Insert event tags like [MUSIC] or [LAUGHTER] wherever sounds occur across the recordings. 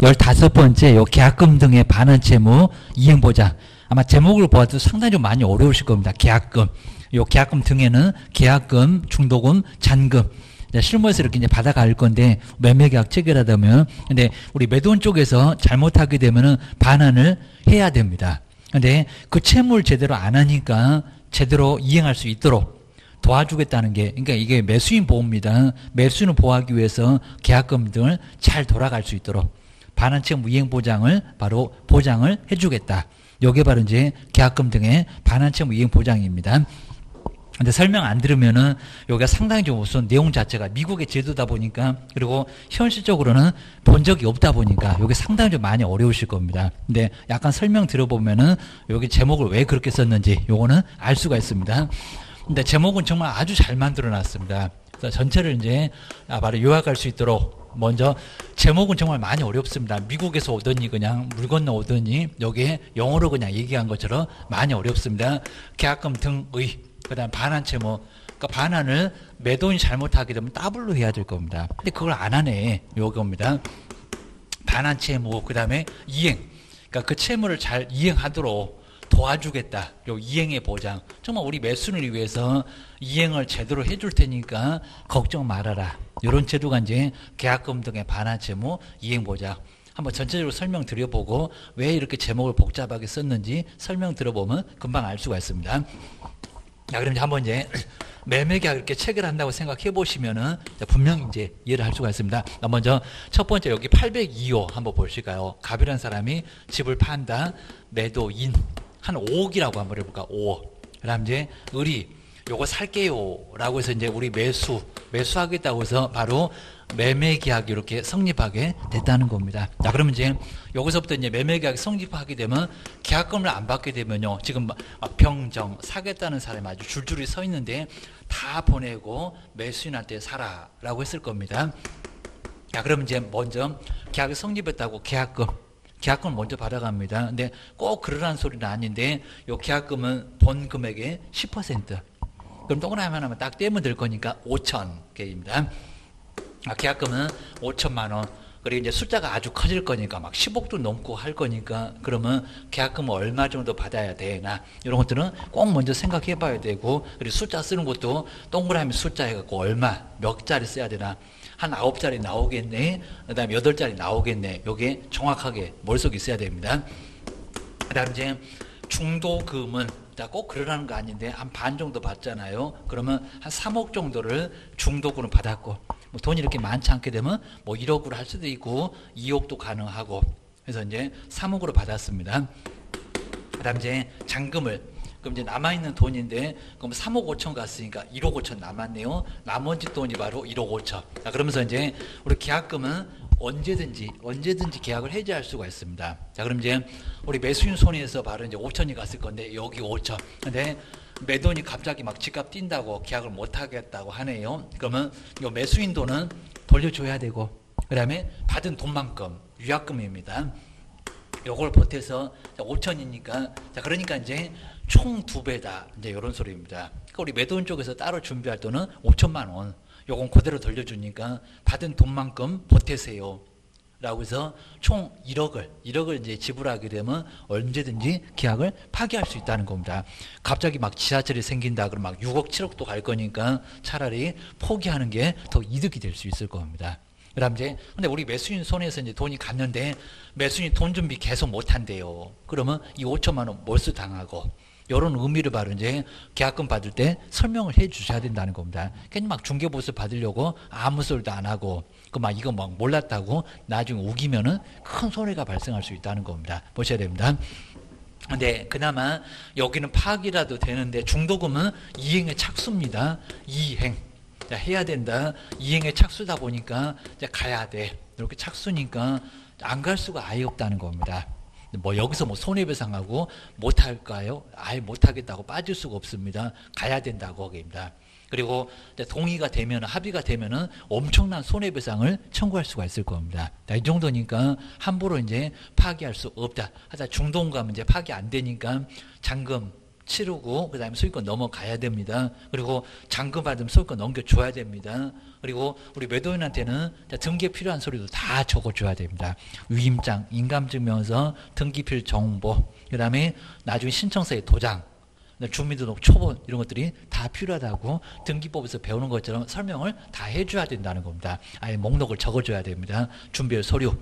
열다섯 번째 요 계약금 등의 반환 채무 이행 보장. 아마 제목을 보아도 상당히 좀 많이 어려우실 겁니다. 계약금. 요 계약금 등에는 계약금, 중도금, 잔금. 실무에서 이렇게 이제 받아갈 건데 매매 계약 체결하다면 근데 우리 매도원 쪽에서 잘못하게 되면은 반환을 해야 됩니다. 근데 그 채무를 제대로 안 하니까 제대로 이행할 수 있도록 도와주겠다는 게 그러니까 이게 매수인 보호입니다. 매수인을 보호하기 위해서 계약금 등을 잘 돌아갈 수 있도록 반환 채무 이행 보장을 바로 보장을 해주겠다. 요게 바로 이제 계약금 등의 반환 채무 이행 보장입니다. 근데 설명 안 들으면은 여기가 상당히 좀 우선 내용 자체가 미국의 제도다 보니까 그리고 현실적으로는 본 적이 없다 보니까 여기 상당히 좀 많이 어려우실 겁니다. 근데 약간 설명 들어보면은 여기 제목을 왜 그렇게 썼는지 요거는 알 수가 있습니다. 근데 제목은 정말 아주 잘 만들어 놨습니다. 전체를 이제 아, 바로 요약할 수 있도록 먼저 제목은 정말 많이 어렵습니다. 미국에서 오더니 그냥 물 건너 오더니 여기에 영어로 그냥 얘기한 것처럼 많이 어렵습니다. 계약금 등의 그다음 반환 채무 그러니까 반환을 매도인이 잘못하게 되면 더블로 해야 될 겁니다. 근데 그걸 안 하네. 요겁니다. 반환 채무 그다음에 이행. 그러니까 그 채무를 잘 이행하도록 도와주겠다. 요 이행의 보장. 정말 우리 매수인을 위해서 이행을 제대로 해줄 테니까 걱정 말아라. 이런 제도가 이제 계약금 등의 반환 채무 이행 보장. 한번 전체적으로 설명 드려보고 왜 이렇게 제목을 복잡하게 썼는지 설명 들어보면 금방 알 수가 있습니다. 자, 그럼 이제 한번 이제 [CLEARS THROAT] 매매계약 이렇게 체결한다고 생각해 보시면은 분명 이제 이해를 할 수가 있습니다. 먼저 첫 번째 여기 802호 한번 보실까요? 갑이라는 사람이 집을 판다. 매도인 한 5억이라고 한번 해볼까? 5억. 그 다음 이제 의리 요거 살게요 라고 해서 이제 우리 매수 매수하겠다고 해서 바로 매매 계약이 이렇게 성립하게 됐다는 겁니다. 자, 그러면 이제 여기서부터 이제 매매 계약이 성립하게 되면 계약금을 안 받게 되면요. 지금 병정 사겠다는 사람이 아주 줄줄이 서 있는데 다 보내고 매수인한테 사라라고 했을 겁니다. 자, 그러면 이제 먼저 계약이 성립했다고 계약금 계약금을 먼저 받아갑니다. 근데 꼭 그러라는 소리는 아닌데 요 계약금은 본 금액의 10% 그럼 동그라미 하나만 딱 떼면 될 거니까 5천 개입니다. 아, 계약금은 5천만 원. 그리고 이제 숫자가 아주 커질 거니까 막 10억도 넘고 할 거니까 그러면 계약금은 얼마 정도 받아야 되나 이런 것들은 꼭 먼저 생각해 봐야 되고 그리고 숫자 쓰는 것도 동그라미 숫자 해갖고 얼마 몇 자리 써야 되나 한 아홉 자리 나오겠네. 그 다음에 여덟 자리 나오겠네. 요게 정확하게 머릿속에 있어야 됩니다. 그 다음 이제 중도금은 꼭 그러라는 거 아닌데 한 반 정도 받잖아요. 그러면 한 3억 정도를 중도금을 받았고 뭐 돈이 이렇게 많지 않게 되면 뭐 1억으로 할 수도 있고 2억도 가능하고. 그래서 이제 3억으로 받았습니다. 그다음 이제 잔금을 그럼 이제 남아있는 돈인데 그럼 3억 5천 갔으니까 1억 5천 남았네요. 나머지 돈이 바로 1억 5천. 자, 그러면서 이제 우리 계약금은 언제든지 언제든지 계약을 해지할 수가 있습니다. 자, 그럼 이제 우리 매수인 손에서 바로 이제 5천이 갔을 건데 여기 5천. 근데 매도인이 갑자기 막 집값 뛴다고 계약을 못 하겠다고 하네요. 그러면 이 매수인 돈은 돌려줘야 되고 그다음에 받은 돈만큼 유약금입니다. 요걸 보태서 5천이니까 자 그러니까 이제 총 두 배다 이제 이런 소리입니다. 그러니까 우리 매도인 쪽에서 따로 준비할 돈은 5천만 원. 요건 그대로 돌려주니까 받은 돈만큼 보태세요. 라고 해서 총 1억을 1억을 이제 지불하게 되면 언제든지 계약을 파기할 수 있다는 겁니다. 갑자기 막 지하철이 생긴다 그러면 막 6억 7억도 갈 거니까 차라리 포기하는 게 더 이득이 될 수 있을 겁니다. 그 다음 이제 근데 우리 매수인 손에서 이제 돈이 갔는데 매수인 돈 준비 계속 못 한대요. 그러면 이 5천만 원 몰수 당하고 이런 의미를 바로 이제 계약금 받을 때 설명을 해 주셔야 된다는 겁니다. 괜히 막 중개보수 받으려고 아무 소리도 안 하고 그 막 이거 막 몰랐다고 나중에 우기면은 큰 손해가 발생할 수 있다는 겁니다. 보셔야 됩니다. 근데 그나마 여기는 파악이라도 되는데 중도금은 이행의 착수입니다. 이행. 해야 된다. 이행의 착수다 보니까 가야 돼. 이렇게 착수니까 안 갈 수가 아예 없다는 겁니다. 뭐 여기서 뭐 손해배상하고 못할까요? 아예 못하겠다고 빠질 수가 없습니다. 가야 된다고 하기입니다. 그리고 동의가 되면 합의가 되면은 엄청난 손해배상을 청구할 수가 있을 겁니다. 이 정도니까 함부로 이제 파기할 수 없다. 하다 중동 가면 이제 파기 안 되니까 잔금 치르고 그다음에 소유권 넘어가야 됩니다. 그리고 잔금 받으면 소유권 넘겨줘야 됩니다. 그리고 우리 매도인한테는 등기에 필요한 서류도 다 적어줘야 됩니다. 위임장, 인감증명서, 등기필 정보, 그다음에 나중에 신청서의 도장, 주민등록 초본 이런 것들이 다 필요하다고 등기법에서 배우는 것처럼 설명을 다 해줘야 된다는 겁니다. 아예 목록을 적어줘야 됩니다. 준비할 서류.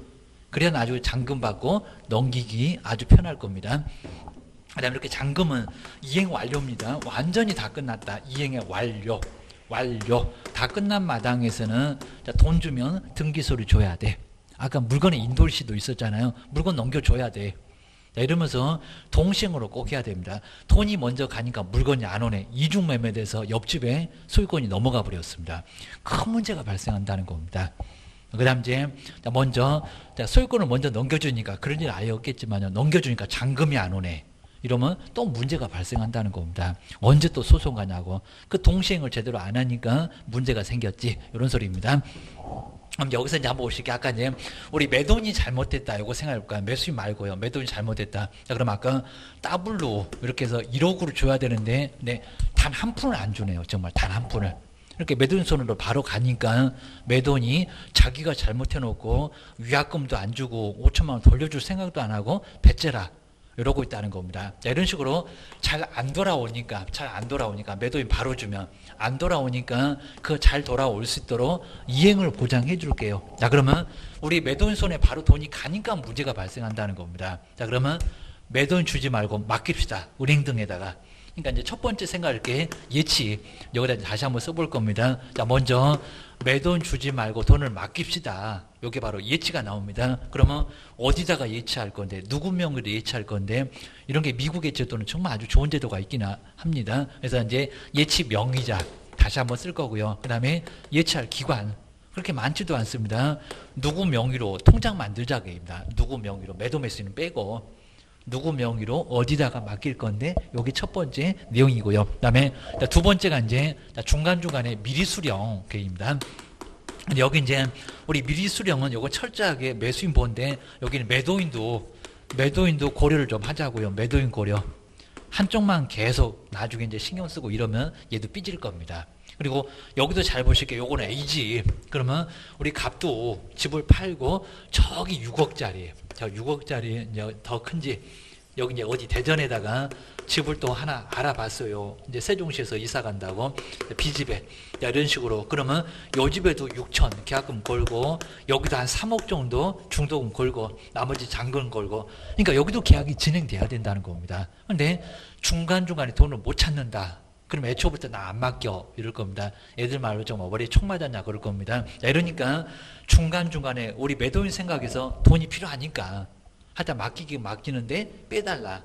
그래야 나중에 잔금 받고 넘기기 아주 편할 겁니다. 그 다음에 이렇게 잔금은 이행 완료입니다. 완전히 다 끝났다. 이행의 완료. 완료. 다 끝난 마당에서는 돈 주면 등기소리 줘야 돼. 아까 물건의 인돌시도 있었잖아요. 물건 넘겨줘야 돼. 이러면서 동시행으로 꼭 해야 됩니다. 돈이 먼저 가니까 물건이 안 오네. 이중 매매돼서 옆집에 소유권이 넘어가 버렸습니다. 큰 문제가 발생한다는 겁니다. 그 다음 이제 먼저 소유권을 먼저 넘겨주니까 그런 일 아예 없겠지만 넘겨주니까 잔금이 안 오네. 이러면 또 문제가 발생한다는 겁니다. 언제 또 소송 가냐고. 그 동시이행을 제대로 안 하니까 문제가 생겼지. 이런 소리입니다. 그럼 여기서 이제 한번 보실게요. 아까 이제 우리 매도인이 잘못됐다. 이거 생각해 볼까요? 매수인 말고요. 매도인이 잘못됐다. 자, 그럼 아까 더블로 이렇게 해서 1억으로 줘야 되는데, 네, 단 한 푼을 안 주네요. 정말 단 한 푼을. 이렇게 매도인 손으로 바로 가니까 매도인이 자기가 잘못해놓고 위약금도 안 주고 5천만 원 돌려줄 생각도 안 하고 배째라. 이러고 있다는 겁니다. 자, 이런 식으로 잘 안 돌아오니까, 잘 안 돌아오니까, 매도인 바로 주면, 안 돌아오니까 그 잘 돌아올 수 있도록 이행을 보장해 줄게요. 자, 그러면 우리 매도인 손에 바로 돈이 가니까 문제가 발생한다는 겁니다. 자, 그러면 매도인 주지 말고 맡깁시다. 은행 등에다가. 그러니까 이제 첫 번째 생각할 게 예치. 여기다 다시 한번 써볼 겁니다. 자, 먼저 매돈 주지 말고 돈을 맡깁시다. 이게 바로 예치가 나옵니다. 그러면 어디다가 예치할 건데, 누구 명의로 예치할 건데, 이런 게 미국의 제도는 정말 아주 좋은 제도가 있긴 합니다. 그래서 이제 예치 명의자 다시 한번 쓸 거고요. 그 다음에 예치할 기관. 그렇게 많지도 않습니다. 누구 명의로 통장 만들자입니다. 누구 명의로 매도 매수는 빼고 누구 명의로 어디다가 맡길 건데 여기 첫 번째 내용이고요. 그다음에 두 번째가 이제 중간 중간에 미리 수령 계획입니다. 여기 이제 우리 미리 수령은 요거 철저하게 매수인 보인데 여기는 매도인도 매도인도 고려를 좀 하자고요. 매도인 고려. 한쪽만 계속 나중에 이제 신경 쓰고 이러면 얘도 삐질 겁니다. 그리고 여기도 잘 보실게요. 요거는 A지. 그러면 우리 값도 집을 팔고 저기 6억짜리. 저 6억짜리 이제 더 큰지 여기 이제 어디 대전에다가 집을 또 하나 알아봤어요. 이제 세종시에서 이사 간다고 비집에 이런 식으로 그러면 요 집에도 6천 계약금 걸고 여기도 한 3억 정도 중도금 걸고 나머지 잔금 걸고 그러니까 여기도 계약이 진행돼야 된다는 겁니다. 근데 중간 중간에 돈을 못 찾는다. 그럼 애초부터 나 안 맡겨 이럴 겁니다. 애들 말로 좀 머리에 총 맞았냐 그럴 겁니다. 이러니까 중간 중간에 우리 매도인 생각에서 돈이 필요하니까 하다 맡기기 맡기는데 빼달라.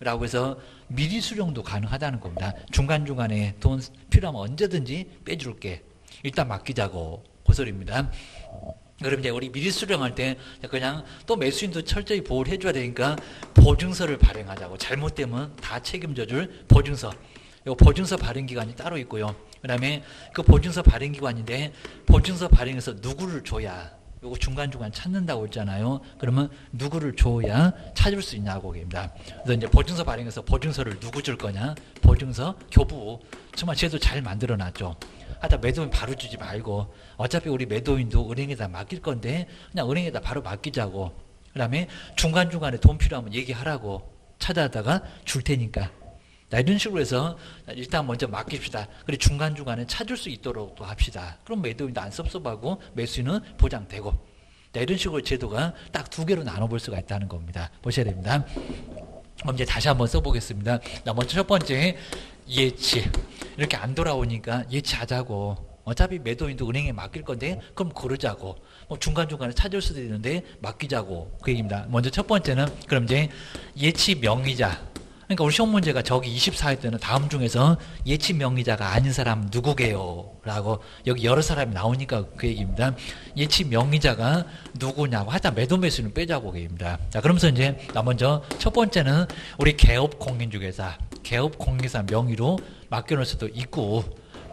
라고 해서 미리 수령도 가능하다는 겁니다. 중간중간에 돈 필요하면 언제든지 빼줄게. 일단 맡기자고. 그 소리입니다. 그럼 이제 우리 미리 수령할 때 그냥 또 매수인도 철저히 보호를 해줘야 되니까 보증서를 발행하자고. 잘못되면 다 책임져 줄 보증서. 요 보증서 발행 기간이 따로 있고요. 그 다음에 그 보증서 발행 기관인데 보증서 발행해서 누구를 줘야 요거 중간중간 찾는다고 했잖아요. 그러면 누구를 줘야 찾을 수 있냐고 입니다. 그래서 이제 보증서 발행해서 보증서를 누구 줄 거냐? 보증서 교부. 정말 제도 잘 만들어 놨죠. 하다 매도인 바로 주지 말고 어차피 우리 매도인도 은행에다 맡길 건데 그냥 은행에다 바로 맡기자고. 그다음에 중간중간에 돈 필요하면 얘기하라고 찾아다가 줄 테니까 이런 식으로 해서 일단 먼저 맡깁시다. 그리고 중간중간에 찾을 수 있도록 또 합시다. 그럼 매도인도 안 섭섭하고 매수인은 보장되고. 이런 식으로 제도가 딱 두 개로 나눠볼 수가 있다는 겁니다. 보셔야 됩니다. 그럼 이제 다시 한번 써보겠습니다. 먼저 첫 번째, 예치. 이렇게 안 돌아오니까 예치하자고. 어차피 매도인도 은행에 맡길 건데 그럼 고르자고. 뭐 중간중간에 찾을 수도 있는데 맡기자고. 그 얘기입니다. 먼저 첫 번째는 그럼 이제 예치 명의자. 그러니까 우리 시험 문제가 저기 24회 때는 다음 중에서 예치 명의자가 아닌 사람 누구게요? 라고 여기 여러 사람이 나오니까 그 얘기입니다. 예치 명의자가 누구냐고 하여튼 매도 매수는 빼자고 얘기입니다. 자, 그러면서 이제 나 먼저 첫 번째는 우리 개업 공인중개사, 개업 공인사 명의로 맡겨놓을 수도 있고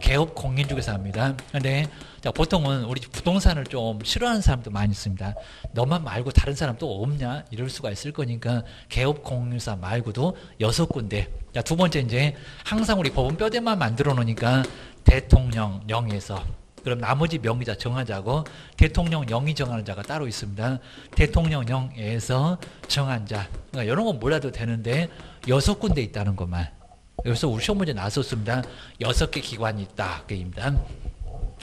개업 공인중개사입니다. 근데 자, 보통은 우리 부동산을 좀 싫어하는 사람도 많이 있습니다. 너만 말고 다른 사람 또 없냐? 이럴 수가 있을 거니까 개업 공인중개사 말고도 여섯 군데. 자, 두 번째 이제 항상 우리 법원 뼈대만 만들어 놓으니까 대통령령에서 그럼 나머지 명의자 정한 자고 대통령령이 정하는 자가 따로 있습니다. 대통령령에서 정한 자. 그러니까 이런 건 몰라도 되는데 여섯 군데 있다는 것만. 여기서 우리 시험 문제 나왔었습니다. 여섯 개 기관이 있다. 그입니다.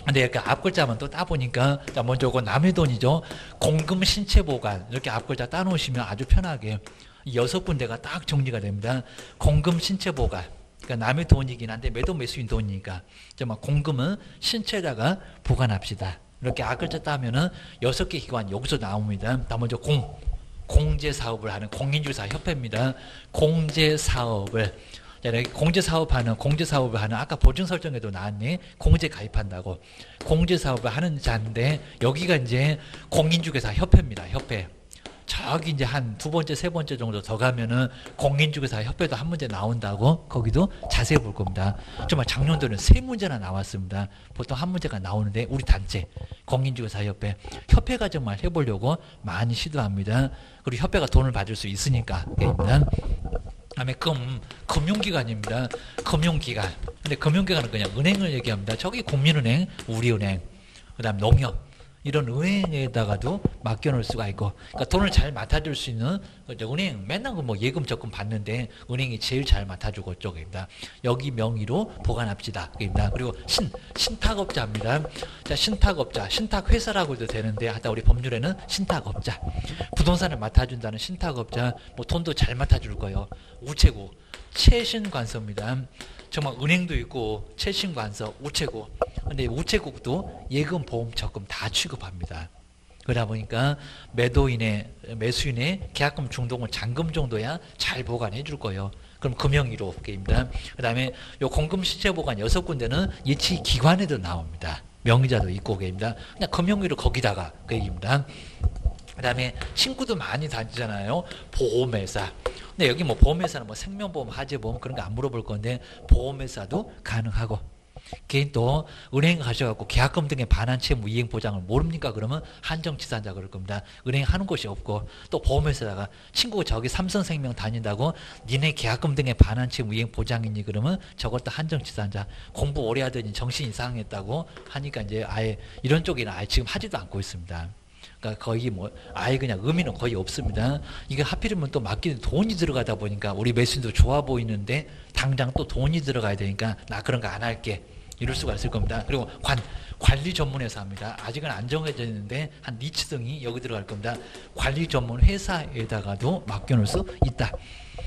근데 이렇게 앞글자만 또 따보니까 자 먼저 이거 남의 돈이죠. 공금 신체 보관 이렇게 앞글자 따놓으시면 아주 편하게 여섯 군데가 딱 정리가 됩니다. 공금 신체 보관 그러니까 남의 돈이긴 한데 매도 매수인 돈이니까 정말 공금은 신체에다가 보관합시다. 이렇게 앞글자 따면은 여섯 개 기관 여기서 나옵니다. 다 먼저 공 공제 사업을 하는 공인주사 협회입니다. 공제 사업을 공제 사업하는 공제 사업을 하는 아까 보증 설정에도 나왔네. 공제 가입한다고. 공제 사업을 하는 자인데 여기가 이제 공인주개사 협회입니다 협회. 저기 이제 한 두 번째 세 번째 정도 더 가면은 공인주개사 협회도 한 문제 나온다고 거기도 자세히 볼 겁니다. 정말 작년도는 세 문제나 나왔습니다. 보통 한 문제가 나오는데 우리 단체 공인주개사 협회. 협회가 정말 해보려고 많이 시도합니다. 그리고 협회가 돈을 받을 수 있으니까 그입니 다 다음에 금, 금융기관입니다. 금융기관. 근데 금융기관은 그냥 은행을 얘기합니다. 저기 국민은행, 우리은행, 그 다음 농협. 이런 은행에다가도 맡겨놓을 수가 있고, 그러니까 돈을 잘 맡아줄 수 있는 은행 맨날 그뭐 예금 적금 받는데 은행이 제일 잘 맡아주고 쪽입니다. 여기 명의로 보관합시다. 입니다. 그리고 신 신탁업자입니다. 자 신탁업자, 신탁회사라고 해도 되는데 하다 우리 법률에는 신탁업자, 부동산을 맡아준다는 신탁업자, 뭐 돈도 잘 맡아줄 거예요. 우체국, 최신 관서입니다. 정말 은행도 있고 최신 관서, 우체국. 근데 우체국도 예금, 보험, 적금 다 취급합니다. 그러다 보니까 매도인의 매수인의 계약금 중동을 잔금 정도야 잘 보관해 줄 거예요. 그럼 금융위로 게임입니다. 그다음에 요 공금 시체 보관 여섯 군데는 예치 기관에도 나옵니다. 명의자도 있고 게임입니다. 그냥 금융위로 거기다가 그 얘기입니다. 그다음에 친구도 많이 다니잖아요. 보험회사. 근데 여기 뭐 보험회사는 뭐 생명보험, 화재보험 그런 거 안 물어볼 건데 보험회사도 가능하고 개인 또 은행 가셔갖고 계약금 등의 반환 채무 이행 보장을 모릅니까? 그러면 한정치산자 그럴 겁니다. 은행 하는 곳이 없고 또 보험회사다가 친구가 저기 삼성생명 다닌다고 니네 계약금 등의 반환 채무 이행 보장이니 그러면 저것도 한정치산자 공부 오래 하더니 정신 이상했다고 하니까 이제 아예 이런 쪽에는 아예 지금 하지도 않고 있습니다. 그러니까 거의 뭐 아예 그냥 의미는 거의 없습니다. 이게 하필이면 또 맡기는 돈이 들어가다 보니까 우리 매수인도 좋아 보이는데 당장 또 돈이 들어가야 되니까 나 그런 거 안 할게. 이럴 수가 있을 겁니다. 그리고 관, 관리 전문 회사입니다. 아직은 안 정해져 있는데 한 니치 등이 여기 들어갈 겁니다. 관리 전문 회사에다가도 맡겨놓을 수 있다.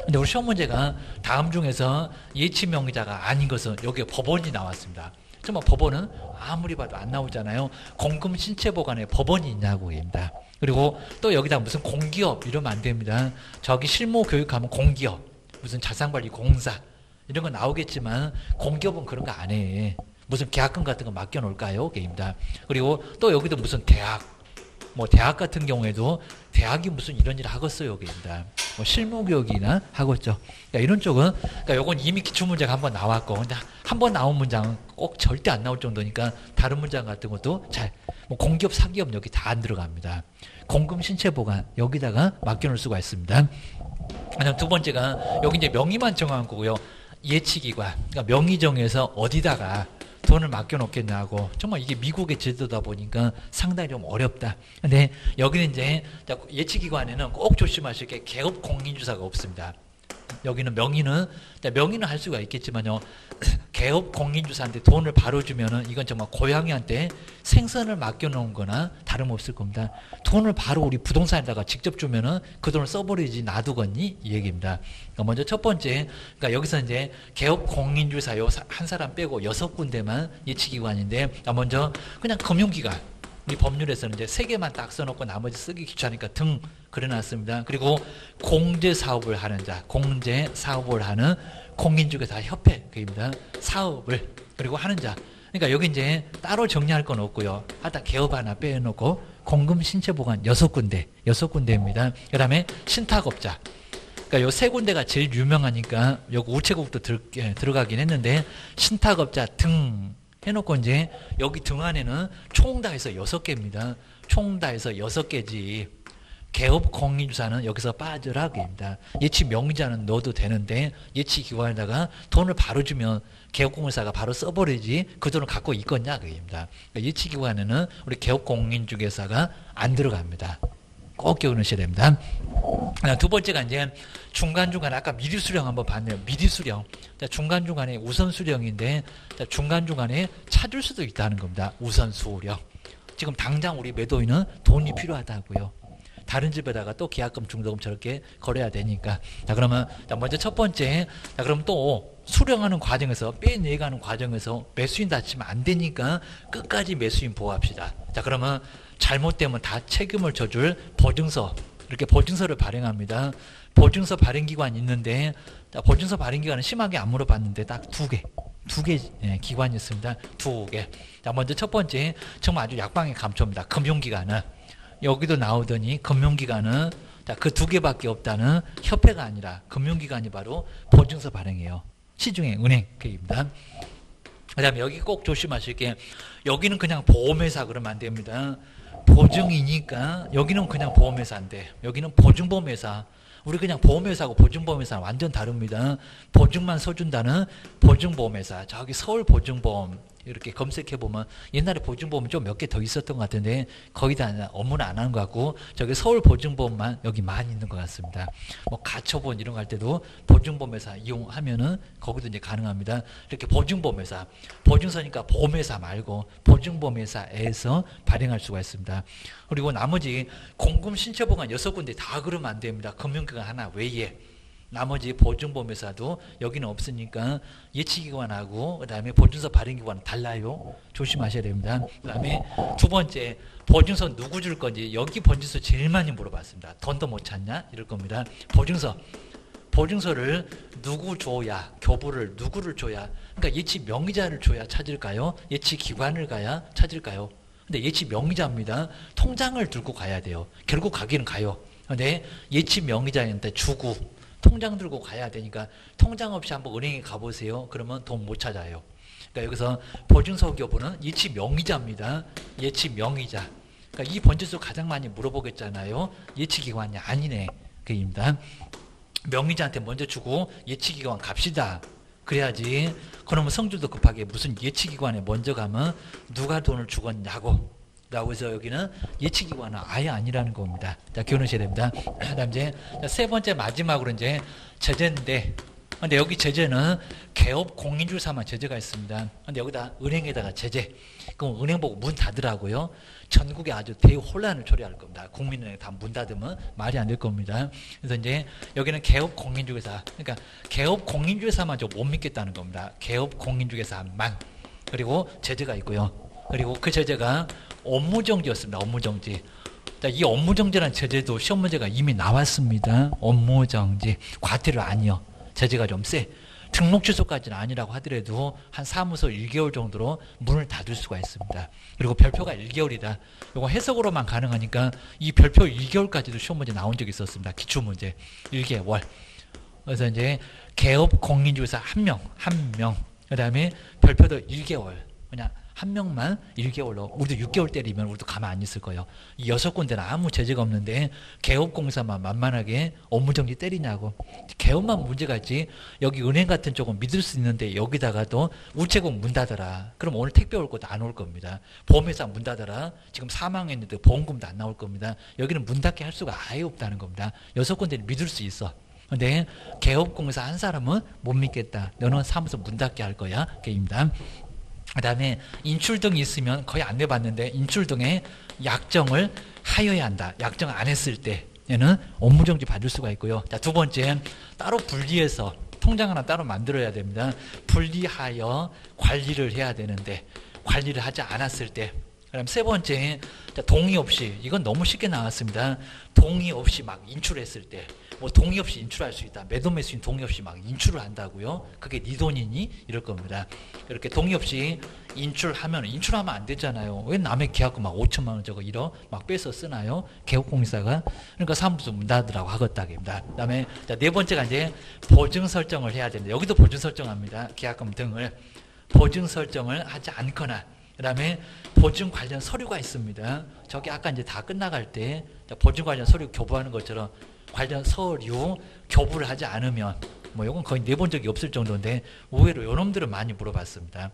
근데 우리 시험 문제가 다음 중에서 예치 명의자가 아닌 것은 여기에 법원이 나왔습니다. 정말 법원은 아무리 봐도 안 나오잖아요. 공금 신체 보관에 법원이 있냐고 입니다. 그리고 또 여기다 무슨 공기업 이러면 안 됩니다. 저기 실무 교육 하면 공기업, 무슨 자산관리 공사 이런 거 나오겠지만 공기업은 그런 거 안 해. 무슨 계약금 같은 거 맡겨놓을까요? 게임다. 그리고 또 여기도 무슨 대학, 뭐 대학 같은 경우에도 대학이 무슨 이런 일을 하겠어요, 게임다. 뭐 실무교육이나 하겠죠. 그러니까 이런 쪽은, 그러니까 요건 이미 기출문제가 한번 나왔고, 근데 한 번 나온 문장은 꼭 절대 안 나올 정도니까 다른 문장 같은 것도 잘, 뭐 공기업, 사기업 여기 다 안 들어갑니다. 공금 신체 보관 여기다가 맡겨놓을 수가 있습니다. 두 번째가 여기 이제 명의만 정한 거고요. 예치기관, 그러니까 명의 정해서 어디다가 돈을 맡겨놓겠냐고 정말 이게 미국의 제도다 보니까 상당히 좀 어렵다. 근데 여기는 이제 예치기관에는 꼭 조심하실 게 개업 공인주사가 없습니다. 여기는 명의는 명의는 할 수가 있겠지만요. [CLEARS THROAT] 개업 공인주사한테 돈을 바로 주면은 이건 정말 고양이한테 생선을 맡겨놓은 거나 다름없을 겁니다. 돈을 바로 우리 부동산에다가 직접 주면은 그 돈을 써버리지 놔두겠니? 이 얘기입니다. 그러니까 먼저 첫 번째, 그러니까 여기서 이제 개업 공인주사 요 한 사람 빼고 여섯 군데만 예치기관인데, 그러니까 먼저 그냥 금융기관. 우리 법률에서는 이제 세 개만 딱 써놓고 나머지 쓰기 귀찮으니까 등 그려놨습니다. 그리고 공제 사업을 하는 자, 공제 사업을 하는 공인중개사 협회 그입니다. 사업을 그리고 하는 자. 그러니까 여기 이제 따로 정리할 건 없고요. 하다 개업 하나 빼놓고 공금 신체 보관 여섯 군데, 여섯 군데입니다. 그다음에 신탁업자. 그러니까 요 세 군데가 제일 유명하니까 여기 우체국도 들, 예, 들어가긴 했는데 신탁업자 등 해놓고 이제 여기 등 안에는 총다 해서 여섯 개입니다. 총다 해서 여섯 개지. 개업 공인주사는 여기서 빠져라 그입니다. 예치 명의자는 넣어도 되는데 예치 기관에다가 돈을 바로 주면 개업공인사가 바로 써버리지 그 돈을 갖고 있겠냐 그입니다. 그러니까 예치 기관에는 우리 개업 공인중개사가 안 들어갑니다. 꼭 기억하셔야 됩니다. 두 번째가 이제 중간중간 아까 미리 수령 한번 봤네요. 미리 수령. 중간중간에 우선 수령인데 중간중간에 찾을 수도 있다는 겁니다. 우선 수령. 지금 당장 우리 매도인은 돈이 필요하다고요. 다른 집에다가 또 계약금 중도금 저렇게 걸어야 되니까. 자, 그러면 먼저 첫 번째. 자, 그럼 또 수령하는 과정에서 빼내가는 과정에서 매수인 다치면 안 되니까 끝까지 매수인 보호합시다. 자, 그러면 잘못되면 다 책임을 져줄 보증서 이렇게 보증서를 발행합니다. 보증서 발행 기관이 있는데 보증서 발행 기관은 심하게 안 물어봤는데 딱 두 개. 두개 예, 기관이 있습니다. 두 개. 자, 먼저 첫 번째 정말 아주 약방의 감초입니다. 금융기관은 여기도 나오더니 금융기관은 그 두 개밖에 없다는 협회가 아니라 금융기관이 바로 보증서 발행해요. 시중에 은행입니다. 그 다음에 여기 꼭 조심하실 게 여기는 그냥 보험회사 그러면 안 됩니다. 보증이니까 여기는 그냥 보험회사인데 여기는 보증보험회사 우리 그냥 보험회사하고 보증보험회사 완전 다릅니다. 보증만 써준다는 보증보험회사 저기 서울보증보험 이렇게 검색해 보면 옛날에 보증보험 좀 몇 개 더 있었던 것 같은데 거의 다 업무는 안 하는 것 같고 저기 서울 보증보험만 여기 많이 있는 것 같습니다. 뭐 가처분 이런 거 할 때도 보증보험회사 이용하면은 거기도 이제 가능합니다. 이렇게 보증보험회사 보증서니까 보험회사 말고 보증보험회사에서 발행할 수가 있습니다. 그리고 나머지 공금 신체보관 여섯 군데 다 그러면 안 됩니다. 금융기관 하나 외에. 나머지 보증보험회사도 여기는 없으니까 예치기관하고 그다음에 보증서 발행기관 달라요. 조심하셔야 됩니다. 그다음에 두 번째 보증서 누구 줄 건지 여기 보증서 제일 많이 물어봤습니다. 돈도 못 찾냐 이럴 겁니다. 보증서 보증서를 누구 줘야 교부를 누구를 줘야 그러니까 예치 명의자를 줘야 찾을까요? 예치 기관을 가야 찾을까요? 근데 예치 명의자입니다. 통장을 들고 가야 돼요. 결국 가기는 가요. 근데 예치 명의자한테 주고 통장 들고 가야 되니까 통장 없이 한번 은행에 가보세요. 그러면 돈 못 찾아요. 그러니까 여기서 보증서 교부는 예치 명의자입니다. 예치 명의자. 그러니까 이 번지수 가장 많이 물어보겠잖아요. 예치 기관이 아니네. 그입니다. 명의자한테 먼저 주고 예치 기관 갑시다. 그래야지. 그러면 성질도 급하게 무슨 예치 기관에 먼저 가면 누가 돈을 주겠냐고. 라고 해서 여기는 예측기관은 아예 아니라는 겁니다. 자, 기억하셔야 됩니다. 그 다음 이제 세 번째 마지막으로 이제 제재인데 근데 여기 제재는 개업 공인주 사만 제재가 있습니다. 근데 여기다 은행에다가 제재. 그럼 은행 보고 문 닫으라고요. 전국에 아주 대혼란을 초래할 겁니다. 국민은행 다 문 닫으면 말이 안 될 겁니다. 그래서 이제 여기는 개업 공인주 회사. 그러니까 개업 공인주 회사만 좀 못 믿겠다는 겁니다. 개업 공인주 회사만. 그리고 제재가 있고요. 그리고 그 제재가 업무 정지였습니다. 업무 정지. 이 업무 정지라는 제재도 시험 문제가 이미 나왔습니다. 업무 정지. 과태료 아니요. 제재가 좀 세. 등록 취소까지는 아니라고 하더라도 한 사무소 1개월 정도로 문을 닫을 수가 있습니다. 그리고 별표가 1개월이다. 이거 해석으로만 가능하니까 이 별표 1개월까지도 시험 문제 나온 적이 있었습니다. 기출 문제 1개월. 그래서 이제 개업 공인중개사 한 명, 한 명. 그다음에 별표도 1개월. 그냥 한 명만 1개월로 우리도 6개월 때리면 우리도 가만 안 있을 거예요. 이 여섯 군데는 아무 제재가 없는데 개업공사만 만만하게 업무정지 때리냐고. 개업만 문제가 있지 여기 은행 같은 쪽은 믿을 수 있는데 여기다가도 우체국 문 닫아라. 그럼 오늘 택배 올 것도 안 올 겁니다. 보험회사 문 닫아라. 지금 사망했는데 보험금도 안 나올 겁니다. 여기는 문 닫게 할 수가 아예 없다는 겁니다. 여섯 군데는 믿을 수 있어. 근데 개업공사 한 사람은 못 믿겠다. 너는 사무소 문 닫게 할 거야. 게임다. 그 다음에 인출등이 있으면 거의 안 내봤는데 인출등에 약정을 하여야 한다. 약정 안 했을 때에는 업무정지 받을 수가 있고요. 자, 두 번째, 따로 분리해서 통장 하나 따로 만들어야 됩니다. 분리하여 관리를 해야 되는데 관리를 하지 않았을 때 그다음 세 번째 동의 없이 이건 너무 쉽게 나왔습니다. 동의 없이 막 인출했을 때 뭐 동의 없이 인출할 수 있다. 매도 매수인 동의 없이 막 인출을 한다고요. 그게 네 돈이니 이럴 겁니다. 이렇게 동의 없이 인출하면 인출하면 안 되잖아요. 왜 남의 계약금 막 5천만 원 저거 이러 막 빼서 쓰나요? 개업공사가 그러니까 사무소 문 닫으라고 하겠다입니다. 그다음에 네 번째가 이제 보증 설정을 해야 됩니다. 여기도 보증 설정합니다. 계약금 등을 보증 설정을 하지 않거나 그다음에 보증 관련 서류가 있습니다. 저기 아까 이제 다 끝나갈 때 보증 관련 서류 교부하는 것처럼 관련 서류 교부를 하지 않으면 뭐 이건 거의 내본 적이 없을 정도인데 의외로 요놈들은 많이 물어봤습니다.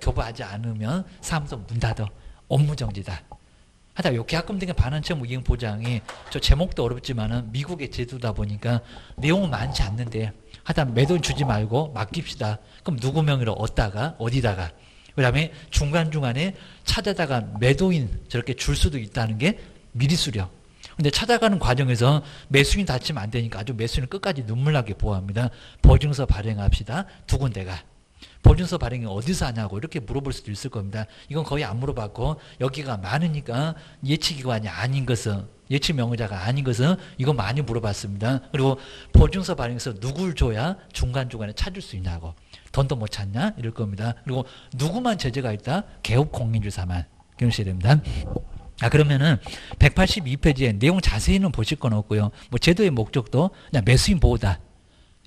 교부하지 않으면 사무소 문 닫아 업무 정지다. 하다 요 계약금 등의 반환 채무 이행 보장이 저 제목도 어렵지만은 미국의 제도다 보니까 내용은 많지 않는데 하다 매돈 주지 말고 맡깁시다. 그럼 누구 명의로 얻다가 어디다가 그다음에 중간 중간에 찾아다가 매도인 저렇게 줄 수도 있다는 게 미리 수령. 근데 찾아가는 과정에서 매수인 다치면 안 되니까 아주 매수인을 끝까지 눈물 나게 보호합니다. 보증서 발행합시다. 두 군데가. 보증서 발행이 어디서 하냐고 이렇게 물어볼 수도 있을 겁니다. 이건 거의 안 물어봤고 여기가 많으니까 예치기관이 아닌 것은 예치 명의자가 아닌 것은 이거 많이 물어봤습니다. 그리고 보증서 발행해서 누굴 줘야 중간중간에 찾을 수 있냐고. 돈도 못 찾냐? 이럴 겁니다. 그리고 누구만 제재가 있다? 개업 공인주사만. 기억하셔야 됩니다. 아 그러면은 182페이지에 내용 자세히는 보실 건 없고요. 뭐 제도의 목적도 그냥 매수인 보호다.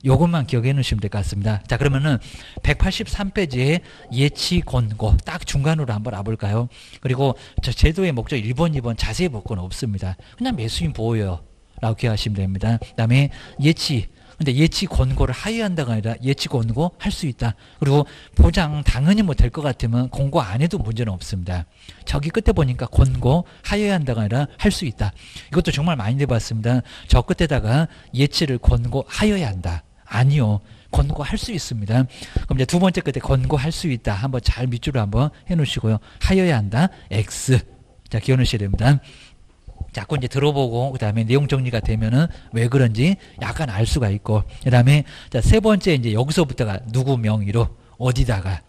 요것만 기억해 놓으시면 될 것 같습니다. 자 그러면은 183페이지에 예치 권고 딱 중간으로 한번 와볼까요? 그리고 저 제도의 목적 1번, 2번 자세히 볼 건 없습니다. 그냥 매수인 보호요. 라고 기억하시면 됩니다. 그 다음에 예치 근데 예치 권고를 하회한다가 아니라 예치 권고 할 수 있다. 그리고 보장 당연히 뭐 될 것 같으면 권고 안 해도 문제는 없습니다. 저기 끝에 보니까 권고 하회한다가 아니라 할 수 있다. 이것도 정말 많이 내봤습니다. 저 끝에다가 예치를 권고 하여야 한다. 아니요. 권고할 수 있습니다. 그럼 이제 두 번째 끝에 권고할 수 있다. 한번 잘 밑줄을 한번 해 놓으시고요. 하여야 한다. X. 자, 기억 넣으셔야 됩니다. 자꾸 이제 들어보고 그다음에 내용 정리가 되면은 왜 그런지 약간 알 수가 있고 그다음에 세 번째 이제 여기서부터가 누구 명의로 어디다가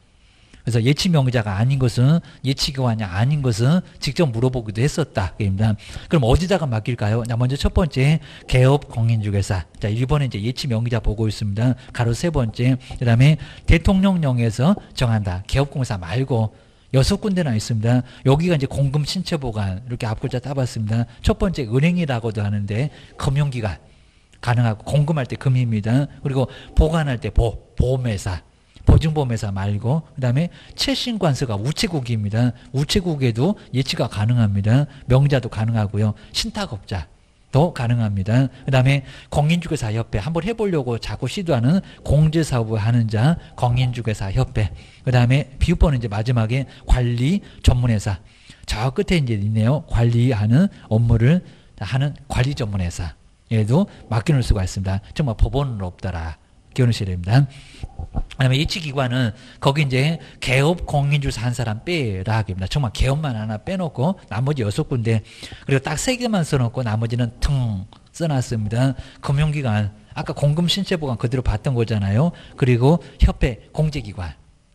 그래서 예치 명의자가 아닌 것은 예치 교환이 아닌 것은 직접 물어보기도 했었다. 입니다. 그럼 어디다가 맡길까요? 자, 먼저 첫 번째 개업 공인중개사. 자, 1번에 이제 예치 명의자 보고 있습니다. 가로 세 번째. 그다음에 대통령령에서 정한다. 개업 공사 말고 여섯 군데나 있습니다. 여기가 이제 공금 신체 보관 이렇게 앞글자 따봤습니다. 첫 번째 은행이라고도 하는데 금융기관 가능하고 공금할 때 금입니다. 그리고 보관할 때 보, 보험회사 보증보험회사 말고 그다음에 최신관서가 우체국입니다. 우체국에도 예치가 가능합니다. 명자도 가능하고요. 신탁업자 도 가능합니다. 그 다음에 공인중개사협회 한번 해보려고 자꾸 시도하는 공제사업을 하는 자 공인중개사협회 그 다음에 비유번은 이제 마지막에 관리 전문회사 저 끝에 이제 있네요. 관리하는 업무를 하는 관리 전문회사 얘도 맡겨놓을 수가 있습니다. 정말 법원은 없더라. 기억하셔야 됩니다. 그다음에 이치기관은 거기 이제 개업 공인주사 한 사람 빼라 합니다. 정말 개업만 하나 빼놓고 나머지 여섯 군데 그리고 딱 세 개만 써놓고 나머지는 텅 써놨습니다. 금융기관 아까 공금 신체보관 그대로 봤던 거잖아요. 그리고 협회 공제기관